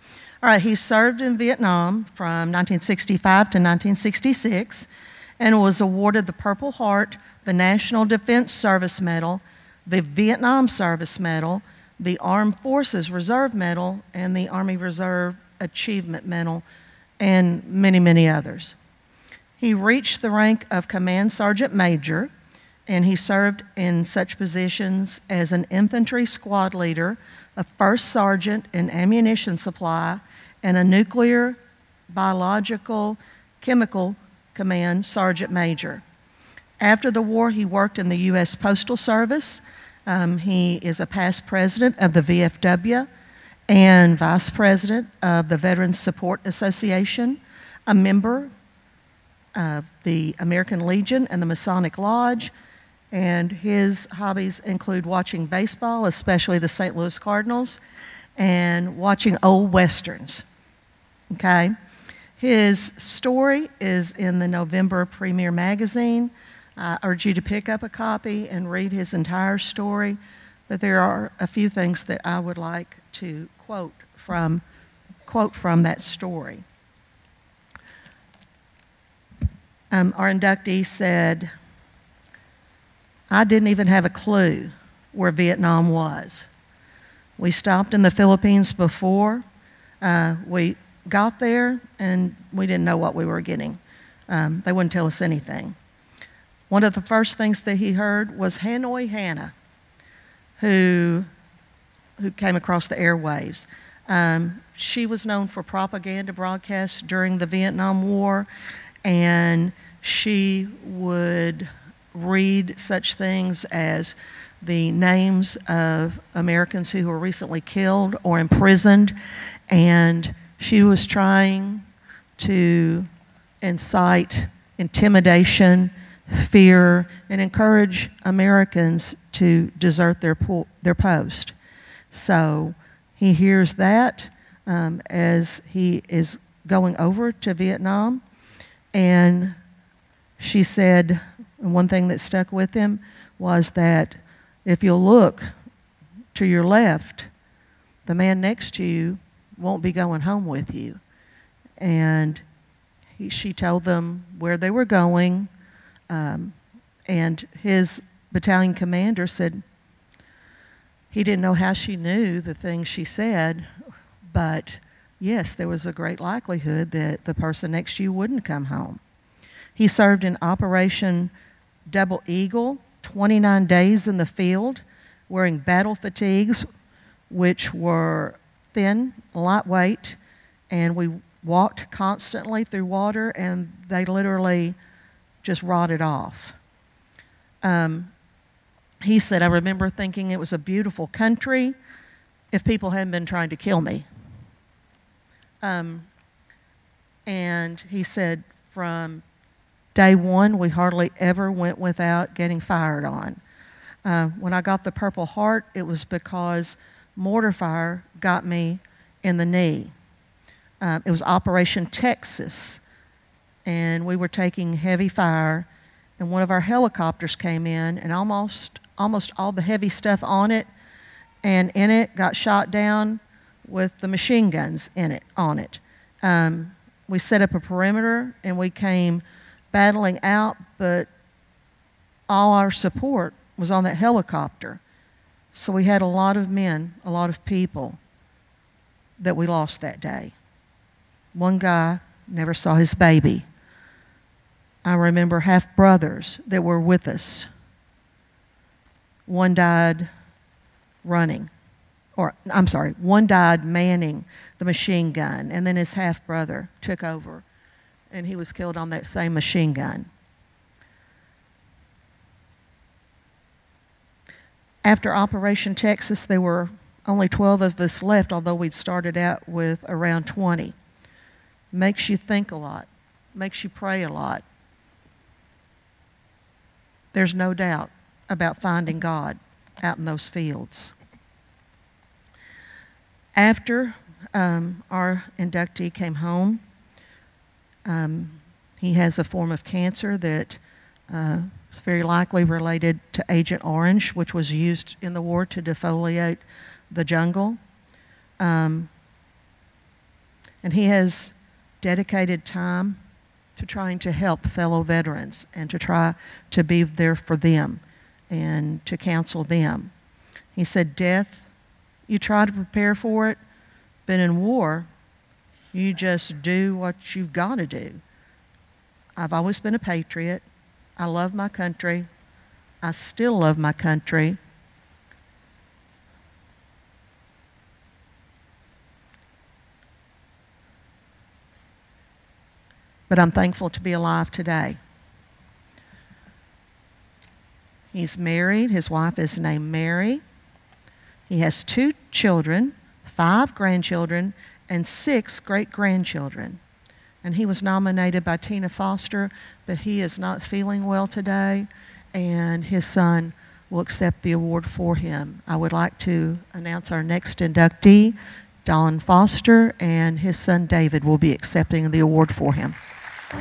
All right, he served in Vietnam from 1965 to 1966 and was awarded the Purple Heart, the National Defense Service Medal, the Vietnam Service Medal, the Armed Forces Reserve Medal, and the Army Reserve Achievement Medal, and many, many others. He reached the rank of Command Sergeant Major, and he served in such positions as an infantry squad leader, a first sergeant in ammunition supply, and a nuclear, biological, chemical command sergeant major. After the war, he worked in the U.S. Postal Service. Um, he is a past president of the VFW and vice president of the Veterans Support Association, a member of the American Legion and the Masonic Lodge. And his hobbies include watching baseball, especially the St. Louis Cardinals, and watching old westerns. Okay? His story is in the November Premier Magazine. I urge you to pick up a copy and read his entire story. But there are a few things that I would like to quote from, quote from that story. Um, our inductee said, I didn't even have a clue where Vietnam was. We stopped in the Philippines before. Uh, we got there and we didn't know what we were getting. Um, they wouldn't tell us anything. One of the first things that he heard was Hanoi Hannah. Who, who came across the airwaves. Um, she was known for propaganda broadcasts during the Vietnam War, and she would read such things as the names of Americans who were recently killed or imprisoned, and she was trying to incite intimidation, fear, and encourage Americans to desert their, po- their post. So he hears that um, as he is going over to Vietnam, and she said, one thing that stuck with him was that if you'll look to your left, the man next to you won't be going home with you. And he, she told them where they were going, um, and his battalion commander said he didn't know how she knew the things she said, but yes, there was a great likelihood that the person next to you wouldn't come home. He served in Operation Double Eagle, 29 days in the field, wearing battle fatigues, which were thin, lightweight, and we walked constantly through water, and they literally just rotted off. Um, he said, I remember thinking it was a beautiful country if people hadn't been trying to kill me. Um, and he said, from day one, we hardly ever went without getting fired on. Uh, when I got the Purple Heart, it was because mortar fire got me in the knee. Uh, it was Operation Texas, and we were taking heavy fire, and one of our helicopters came in, and almost almost all the heavy stuff on it, and in it got shot down with the machine guns in it on it. Um, we set up a perimeter, and we came battling out, but all our support was on that helicopter. So we had a lot of men, a lot of people that we lost that day. One guy never saw his baby. I remember half brothers that were with us. One died running, or I'm sorry, one died manning the machine gun, and then his half brother took over and he was killed on that same machine gun. After Operation Texas, there were only 12 of us left, although we'd started out with around 20. Makes you think a lot, makes you pray a lot. There's no doubt about finding God out in those fields. After um, our inductee came home, um, he has a form of cancer that uh, is very likely related to Agent Orange, which was used in the war to defoliate the jungle. Um, and he has dedicated time to trying to help fellow veterans and to try to be there for them and to counsel them. He said, Death, you try to prepare for it, but in war, you just do what you've got to do. I've always been a patriot. I love my country. I still love my country. But I'm thankful to be alive today. He's married. His wife is named Mary. He has two children, five grandchildren, and six great grandchildren. And he was nominated by Tina Foster, but he is not feeling well today, and his son will accept the award for him. I would like to announce our next inductee, Don Foster, and his son David will be accepting the award for him. I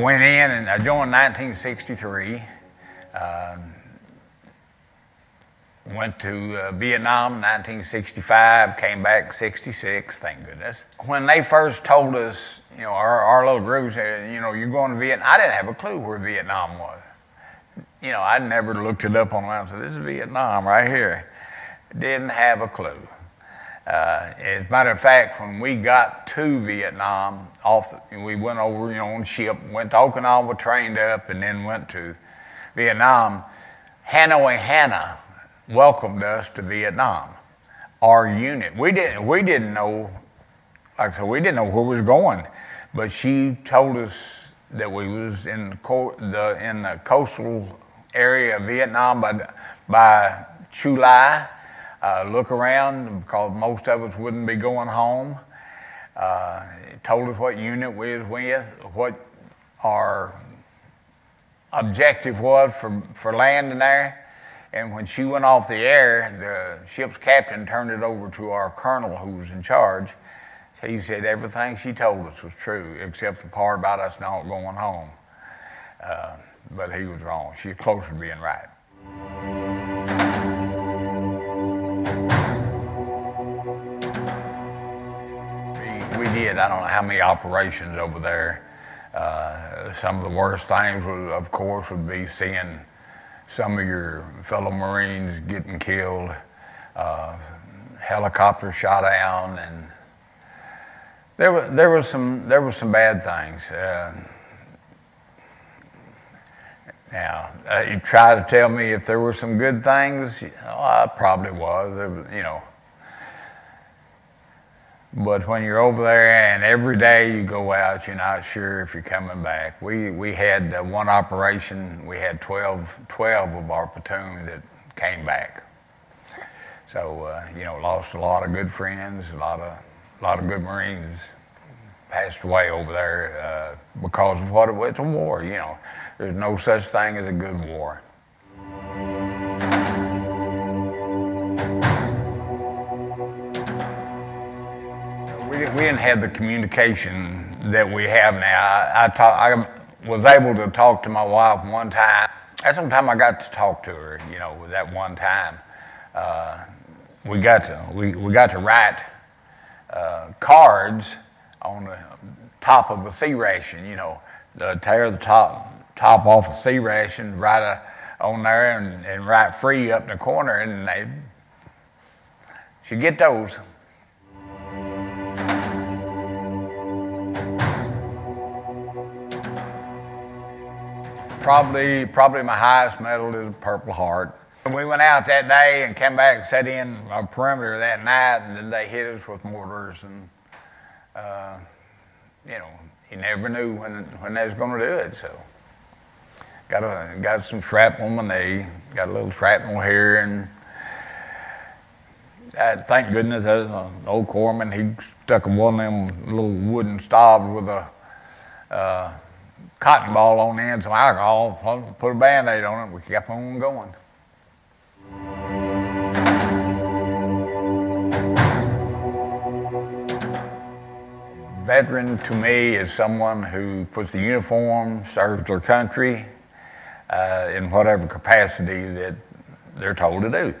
went in and I joined 1963. Um, went to uh, Vietnam 1965, came back 66, thank goodness. When they first told us, you know, our, our little group said, you know, you're going to Vietnam, I didn't have a clue where Vietnam was. You know, I'd never looked it up on. online, so this is Vietnam right here. Didn't have a clue. Uh, as a matter of fact, when we got to Vietnam, off the, we went over, you know, on ship, went to Okinawa, trained up, and then went to Vietnam. Hanoi Hannah welcomed us to Vietnam. Our unit, we didn't, we didn't know, like I said, we didn't know where we was going, but she told us that we was in the in the coastal area of Vietnam by by Lai. Uh, look around because most of us wouldn't be going home. Uh, told us what unit we was with, what our objective was for, for landing there. And when she went off the air, the ship's captain turned it over to our colonel who was in charge. He said everything she told us was true, except the part about us not going home. Uh, but he was wrong. She's was closer to being right. We, we did, I don't know how many operations over there. Uh, some of the worst things, would, of course, would be seeing some of your fellow Marines getting killed, uh, helicopters shot down, and there was there was some there was some bad things. Uh, now uh, you try to tell me if there were some good things. Oh, I probably was. You know. But when you're over there and every day you go out, you're not sure if you're coming back. We, we had uh, one operation, we had 12, 12 of our platoon that came back. So, uh, you know, lost a lot of good friends, a lot of, a lot of good Marines passed away over there uh, because of what it was. A war, you know. There's no such thing as a good war. we, we didn't have the communication that we have now. I, I, talk, I was able to talk to my wife one time. That's the time I got to talk to her, you know, that one time. Uh, we, got to, we, we got to write uh, cards on the top of a C-ration, you know, the, tear of the top, top off a C-ration, right a, on there and, and write free up in the corner, and they should get those. Probably, probably my highest medal is Purple Heart. We went out that day and came back and set in a perimeter that night, and then they hit us with mortars. And, uh, you know, you never knew when, when they was going to do it. So, got, a, got some shrapnel on my knee, got a little shrapnel here, and uh, thank goodness that was an old corpsman. He stuck one of them little wooden stobs with a uh, cotton ball on the end, some alcohol, put a band-aid on it. We kept on going. Veteran to me is someone who puts the uniform, serves their country uh, in whatever capacity that they're told to do.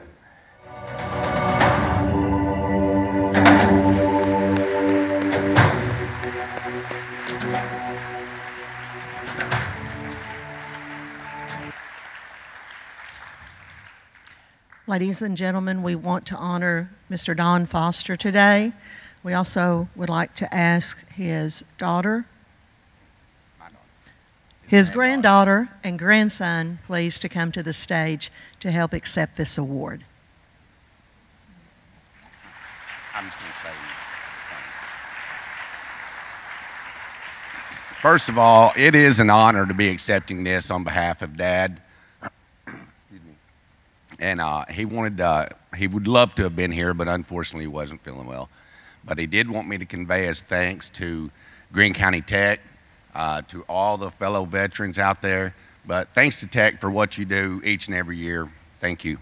Ladies and gentlemen, we want to honor Mr. Don Foster today. We also would like to ask his daughter, his granddaughter, and grandson, please, to come to the stage to help accept this award. I'm just going to say. First of all, it is an honor to be accepting this on behalf of Dad. Excuse me. And uh, he wanted, uh, he would love to have been here, but unfortunately he wasn't feeling well. But he did want me to convey his thanks to Greene County Tech, uh, to all the fellow veterans out there. But thanks to Tech for what you do each and every year. Thank you.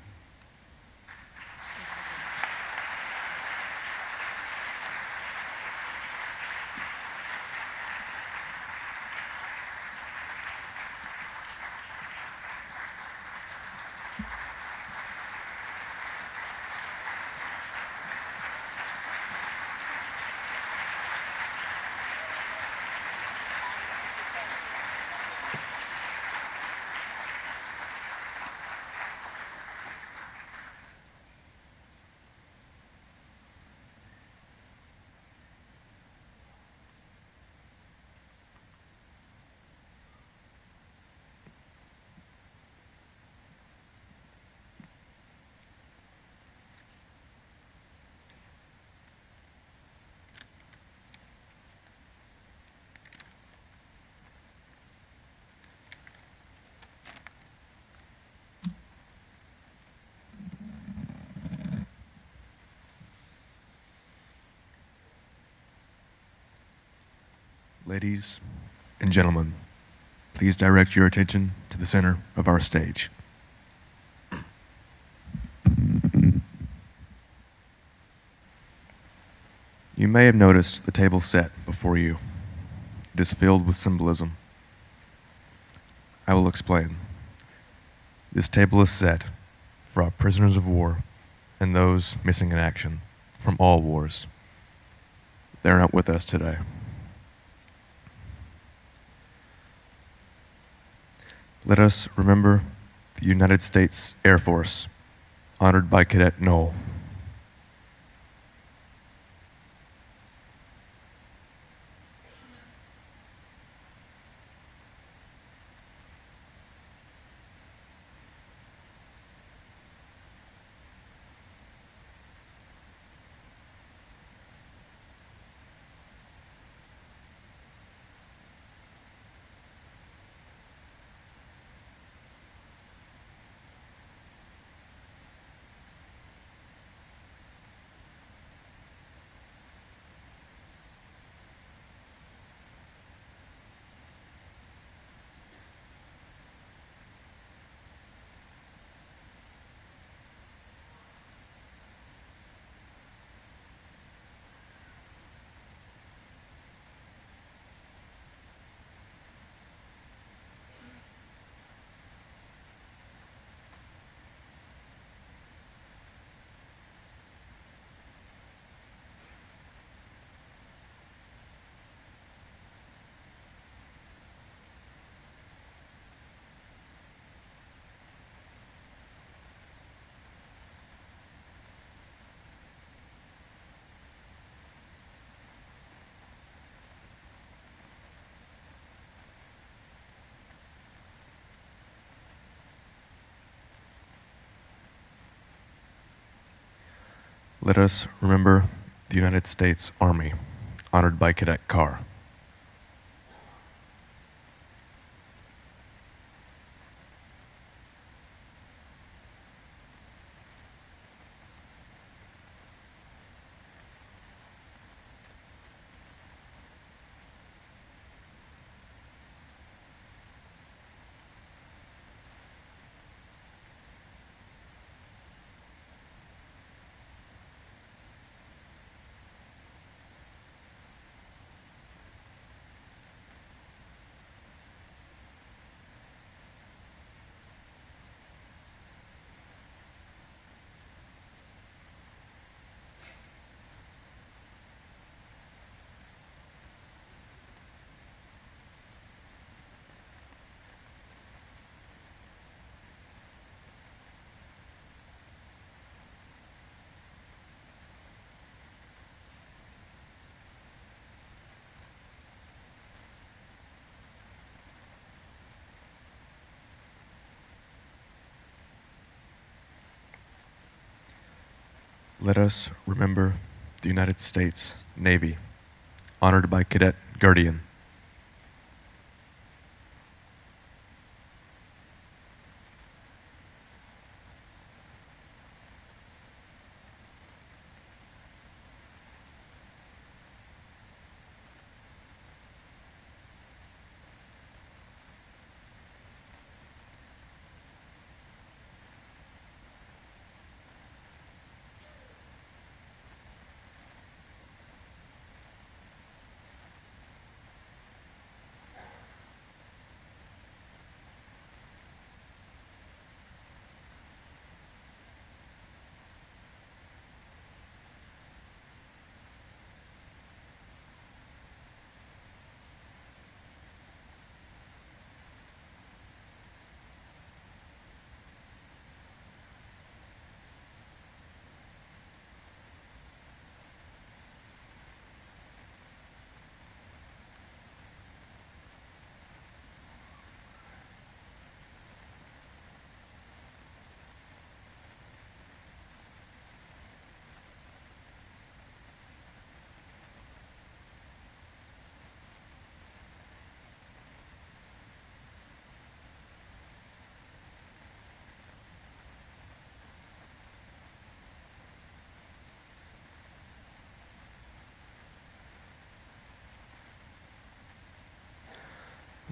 Ladies and gentlemen, please direct your attention to the center of our stage. You may have noticed the table set before you. It is filled with symbolism. I will explain. This table is set for our prisoners of war and those missing in action from all wars. They're not with us today. Let us remember the United States Air Force, honored by Cadet Knoll. Let us remember the United States Army, honored by Cadet Carr. Let us remember the United States Navy, honored by Cadet Guardian.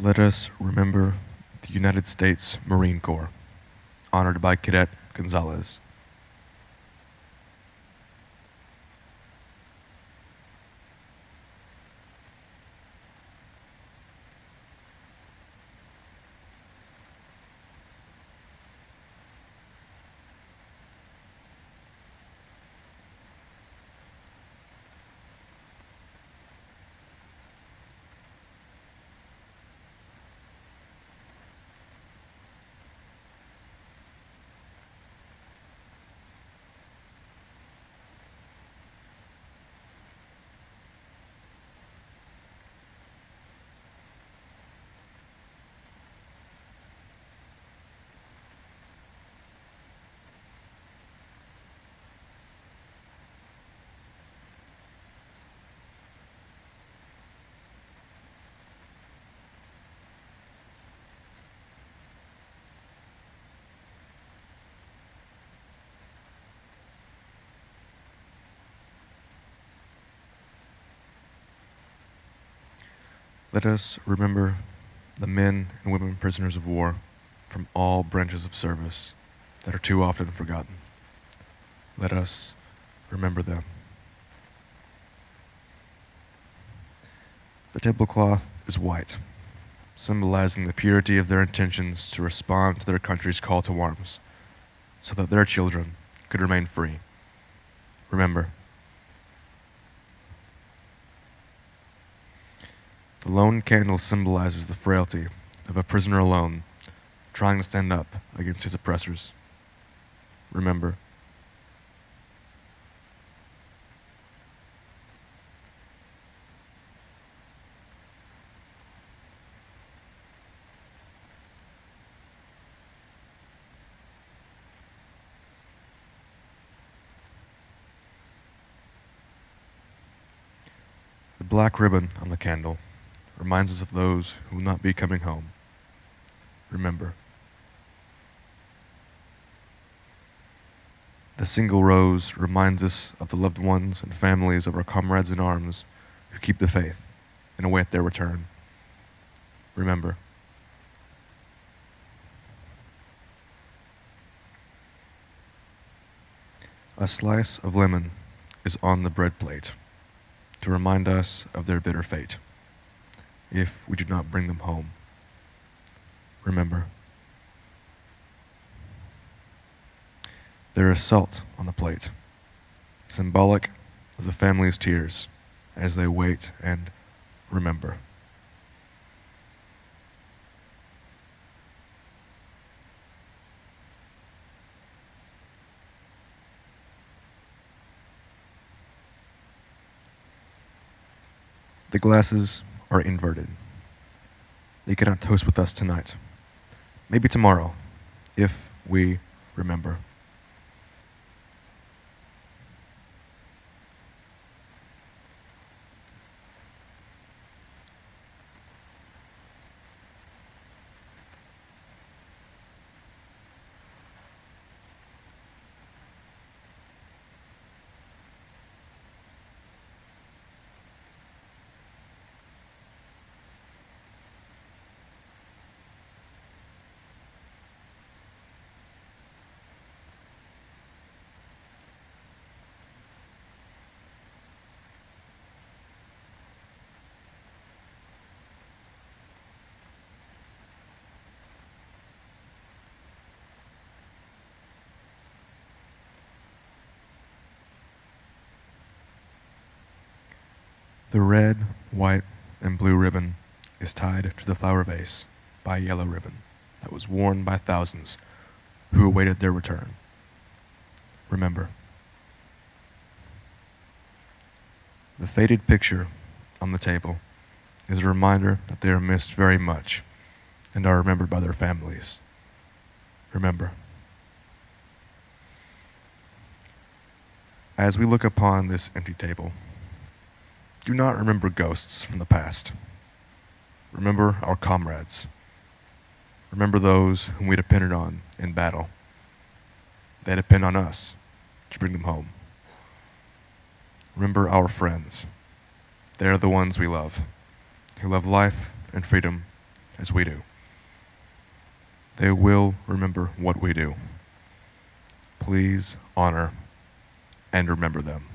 Let us remember the United States Marine Corps, honored by Cadet Gonzalez. Let us remember the men and women prisoners of war from all branches of service that are too often forgotten. Let us remember them. The tablecloth is white, symbolizing the purity of their intentions to respond to their country's call to arms, so that their children could remain free. Remember, The lone candle symbolizes the frailty of a prisoner alone, trying to stand up against his oppressors. Remember, the black ribbon on the candle reminds us of those who will not be coming home. Remember. The single rose reminds us of the loved ones and families of our comrades in arms who keep the faith and await their return. Remember. A slice of lemon is on the bread plate to remind us of their bitter fate if we do not bring them home. Remember, there is salt on the plate, symbolic of the family's tears as they wait and remember. The glasses are inverted. They cannot toast with us tonight. Maybe tomorrow, if we remember. The red, white, and blue ribbon is tied to the flower vase by a yellow ribbon that was worn by thousands who awaited their return. Remember, the faded picture on the table is a reminder that they are missed very much and are remembered by their families. Remember. As we look upon this empty table, do not remember ghosts from the past. Remember our comrades. Remember those whom we depended on in battle. They depend on us to bring them home. Remember our friends. They are the ones we love, who love life and freedom as we do. They will remember what we do. Please honor and remember them.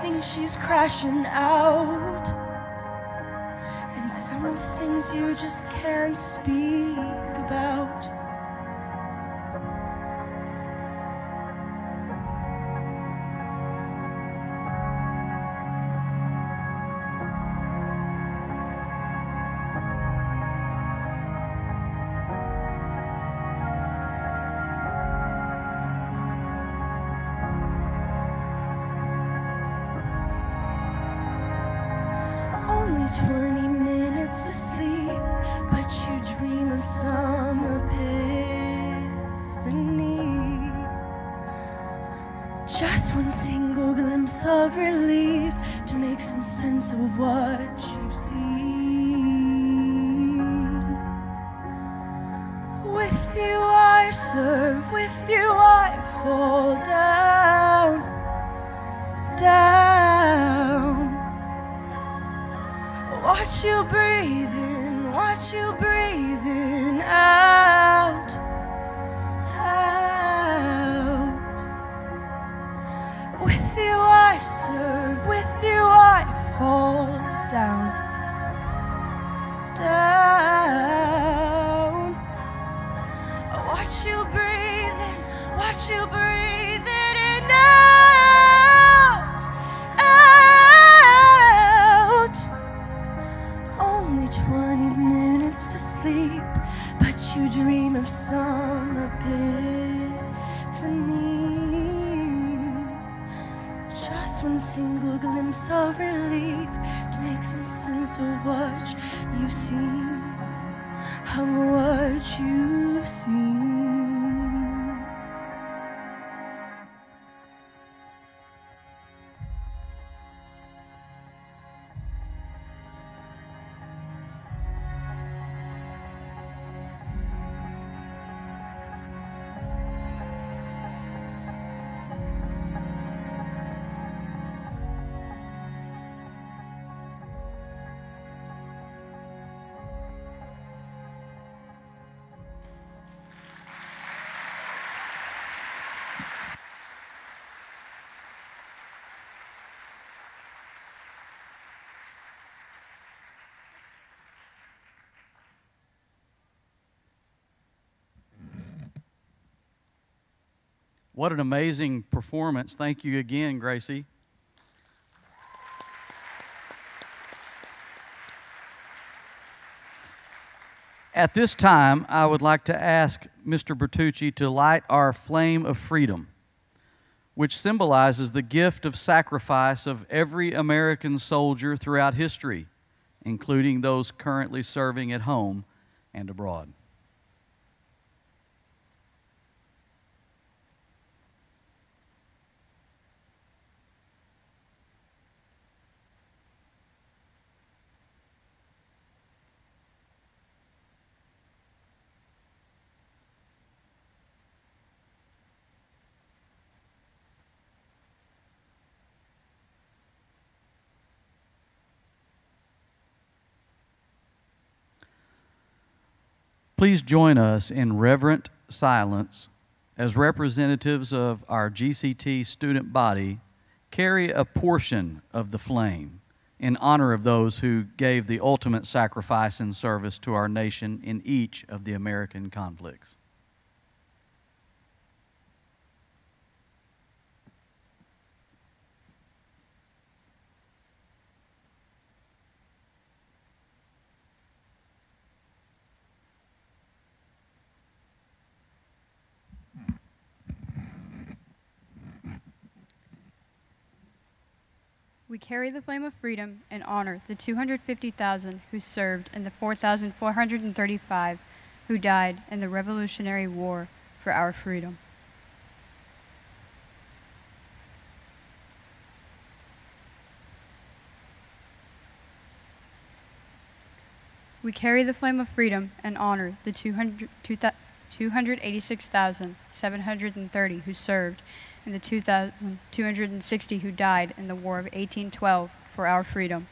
think she's crashing out. And some things you just can't speak about. What an amazing performance. Thank you again, Gracie. At this time, I would like to ask Mr. Bertucci to light our flame of freedom, which symbolizes the gift of sacrifice of every American soldier throughout history, including those currently serving at home and abroad. Please join us in reverent silence as representatives of our GCT student body carry a portion of the flame in honor of those who gave the ultimate sacrifice and service to our nation in each of the American conflicts. We carry the flame of freedom and honor the 250,000 who served and the 4,435 who died in the Revolutionary War for our freedom. We carry the flame of freedom and honor the 200 286,730 who served and the 2,260 who died in the War of 1812 for our freedom.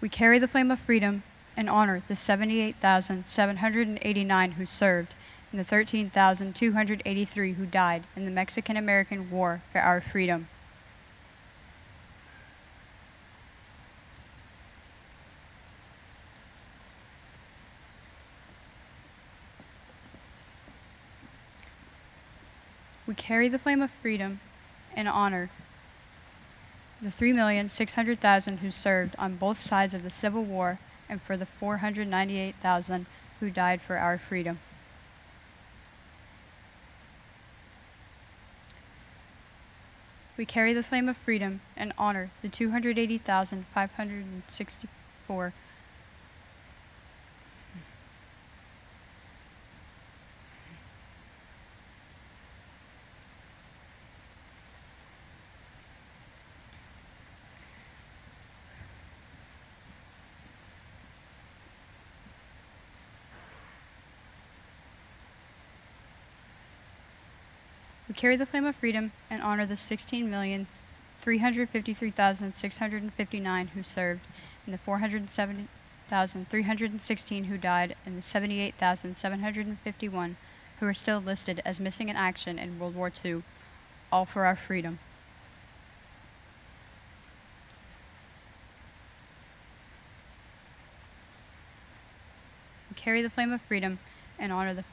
We carry the flame of freedom and honor the 78,789 who served and the 13,283 who died in the Mexican American War for our freedom. Carry the flame of freedom and honor the 3,600,000 who served on both sides of the Civil War and for the 498,000 who died for our freedom. We carry the flame of freedom and honor the 280,564 carry the flame of freedom and honor the 16,353,659 who served, and the 470,316 who died, and the 78,751 who are still listed as missing in action in World War II, all for our freedom. Carry the flame of freedom and honor the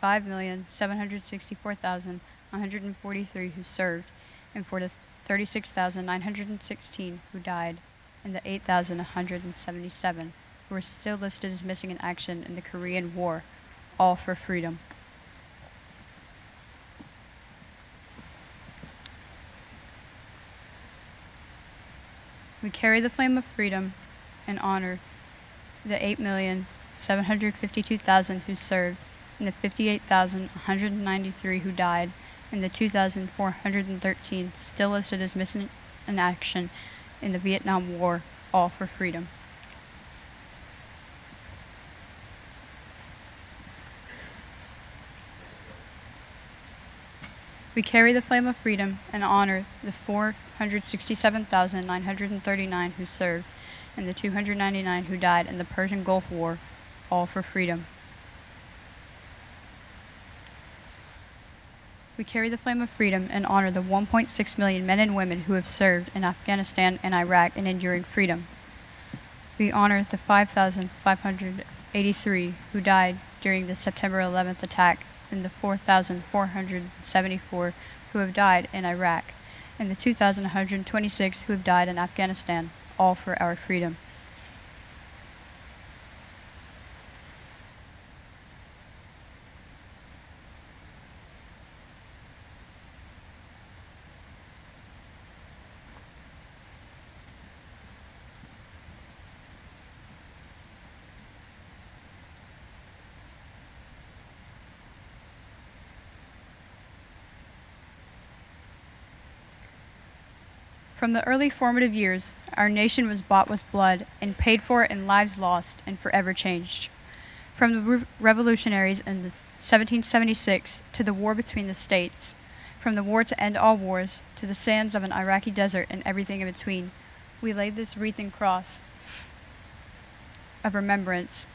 5,764,143 who served, and for the 36,916 who died, and the 8,177 who are still listed as missing in action in the Korean War, all for freedom. We carry the flame of freedom and honor the 8,752,000 who served, and the 58,193 who died, and the 2,413 still listed as missing in action in the Vietnam War, all for freedom. We carry the flame of freedom and honor the 467,939 who served and the 299 who died in the Persian Gulf War, all for freedom. We carry the flame of freedom and honor the 1.6 million men and women who have served in Afghanistan and Iraq in enduring freedom. We honor the 5,583 who died during the September 11th attack and the 4,474 who have died in Iraq, and the 2,126 who have died in Afghanistan, all for our freedom. From the early formative years, our nation was bought with blood and paid for in lives lost and forever changed. From the re- revolutionaries in the 1776 to the war between the states, from the war to end all wars to the sands of an Iraqi desert and everything in between, we laid this wreath and cross of remembrance.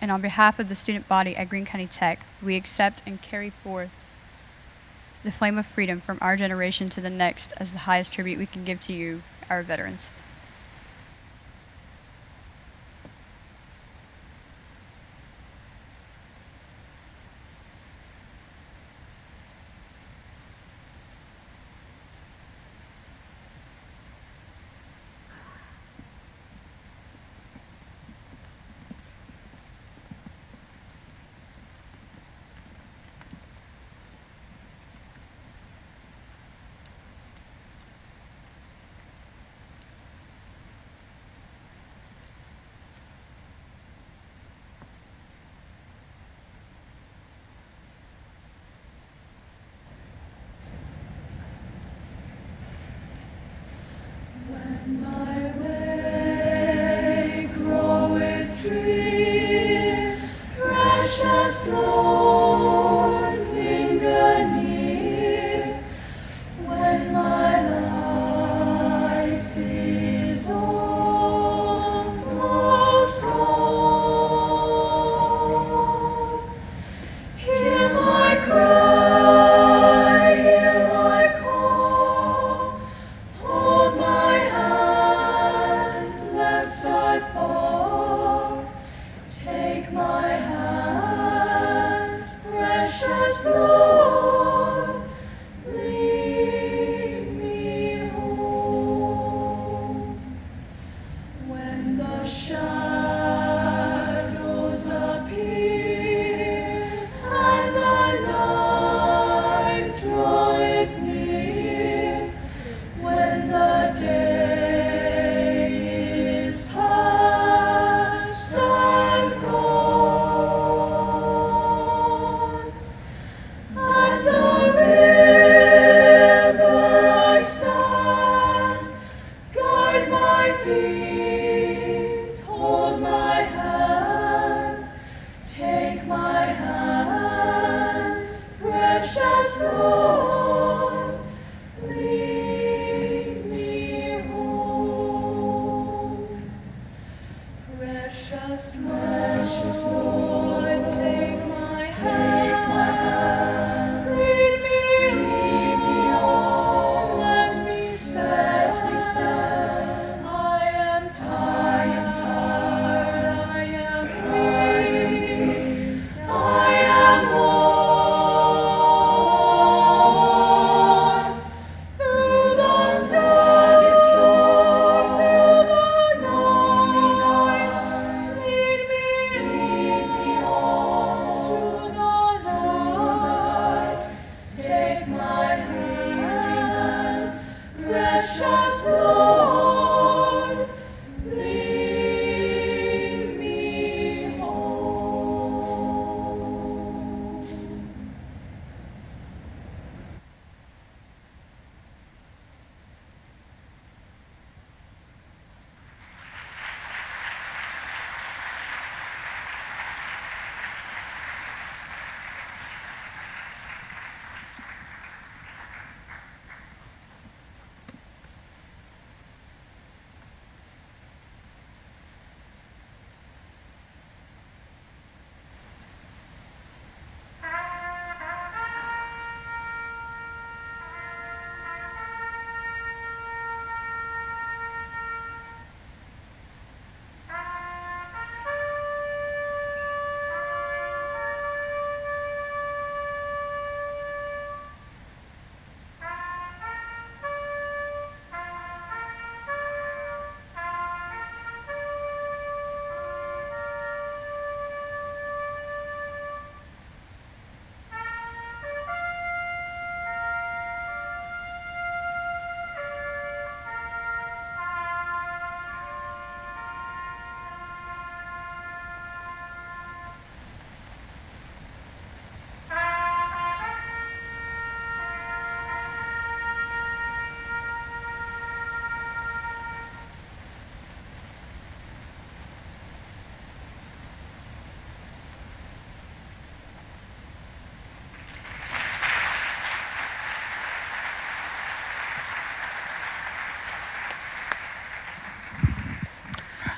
And on behalf of the student body at Greene County Tech, we accept and carry forth the flame of freedom from our generation to the next as the highest tribute we can give to you, our veterans.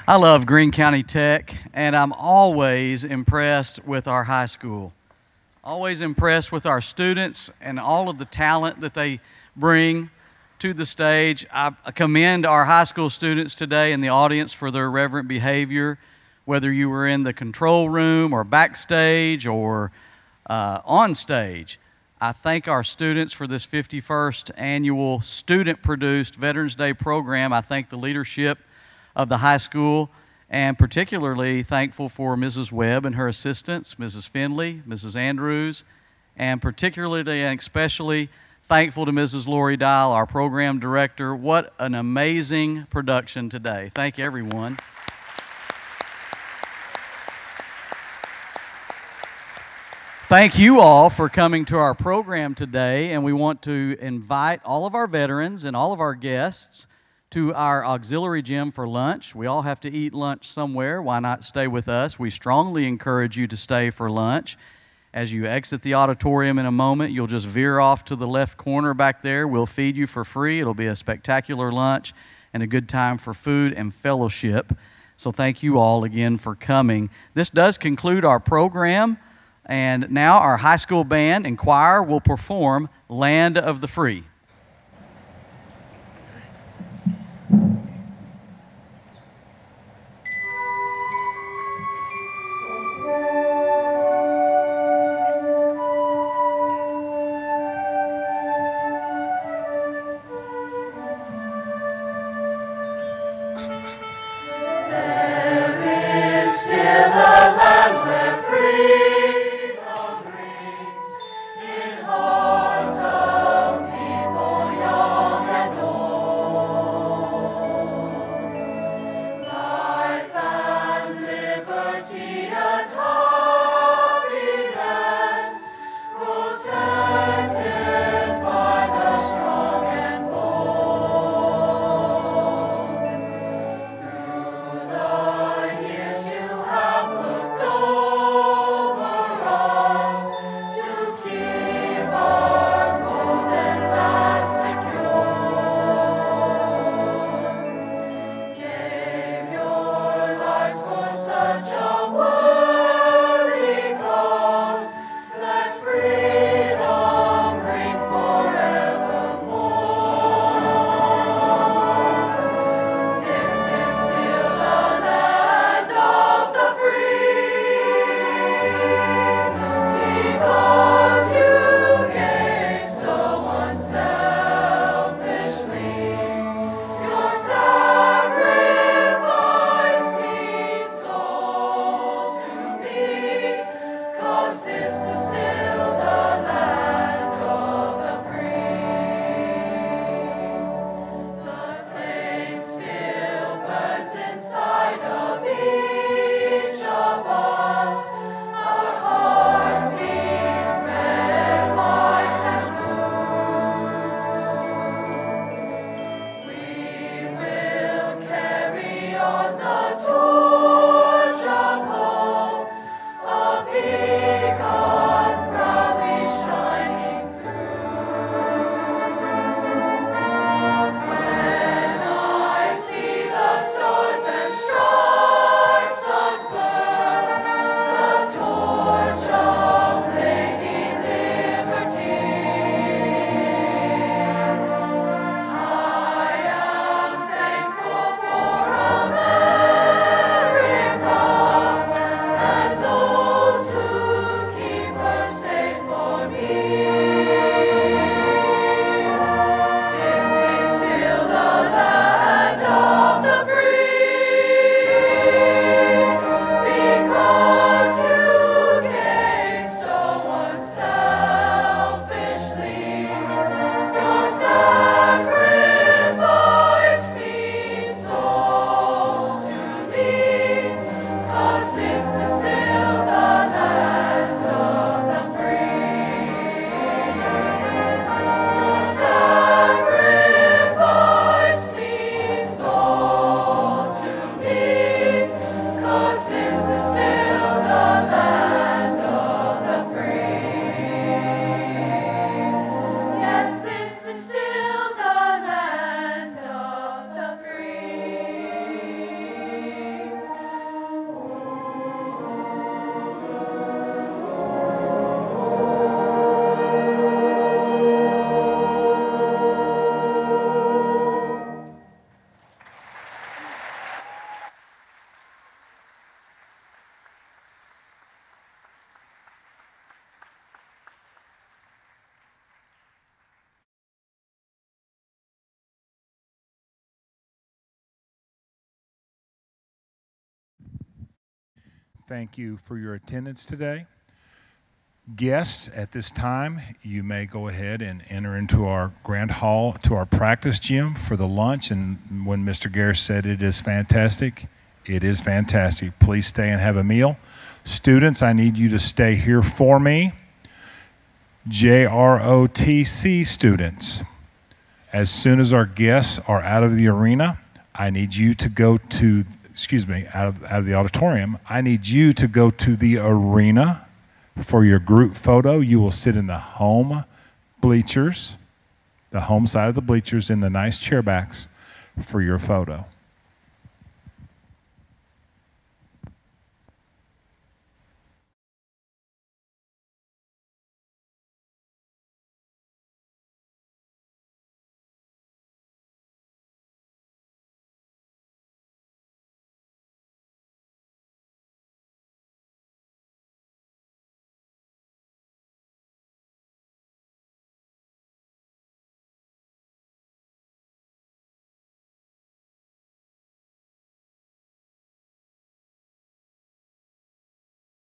I love Greene County Tech, and I'm always impressed with our high school. Always impressed with our students and all of the talent that they bring to the stage. I commend our high school students today in the audience for their reverent behavior, whether you were in the control room or backstage or uh, on stage. I thank our students for this 51st annual student produced Veterans Day program. I thank the leadership of the high school, and particularly thankful for Mrs. Webb and her assistants, Mrs. Finley, Mrs. Andrews, and particularly and especially thankful to Mrs. Lori Dial, our program director. What an amazing production today. Thank you, everyone. Thank you all for coming to our program today, and we want to invite all of our veterans and all of our guests to our auxiliary gym for lunch. We all have to eat lunch somewhere. Why not stay with us? We strongly encourage you to stay for lunch. As you exit the auditorium in a moment, you'll just veer off to the left corner back there. We'll feed you for free. It'll be a spectacular lunch and a good time for food and fellowship. So, thank you all again for coming. This does conclude our program, and now our high school band and choir will perform Land of the Free. Thank you for your attendance today. Guests, at this time, you may go ahead and enter into our grand hall to our practice gym for the lunch. And when Mr. Garris said it is fantastic, it is fantastic. Please stay and have a meal. Students, I need you to stay here for me. JROTC students, as soon as our guests are out of the arena, I need you to go to, excuse me, out of, out of the auditorium. I need you to go to the arena for your group photo. You will sit in the home bleachers, the home side of the bleachers in the nice chairbacks for your photo.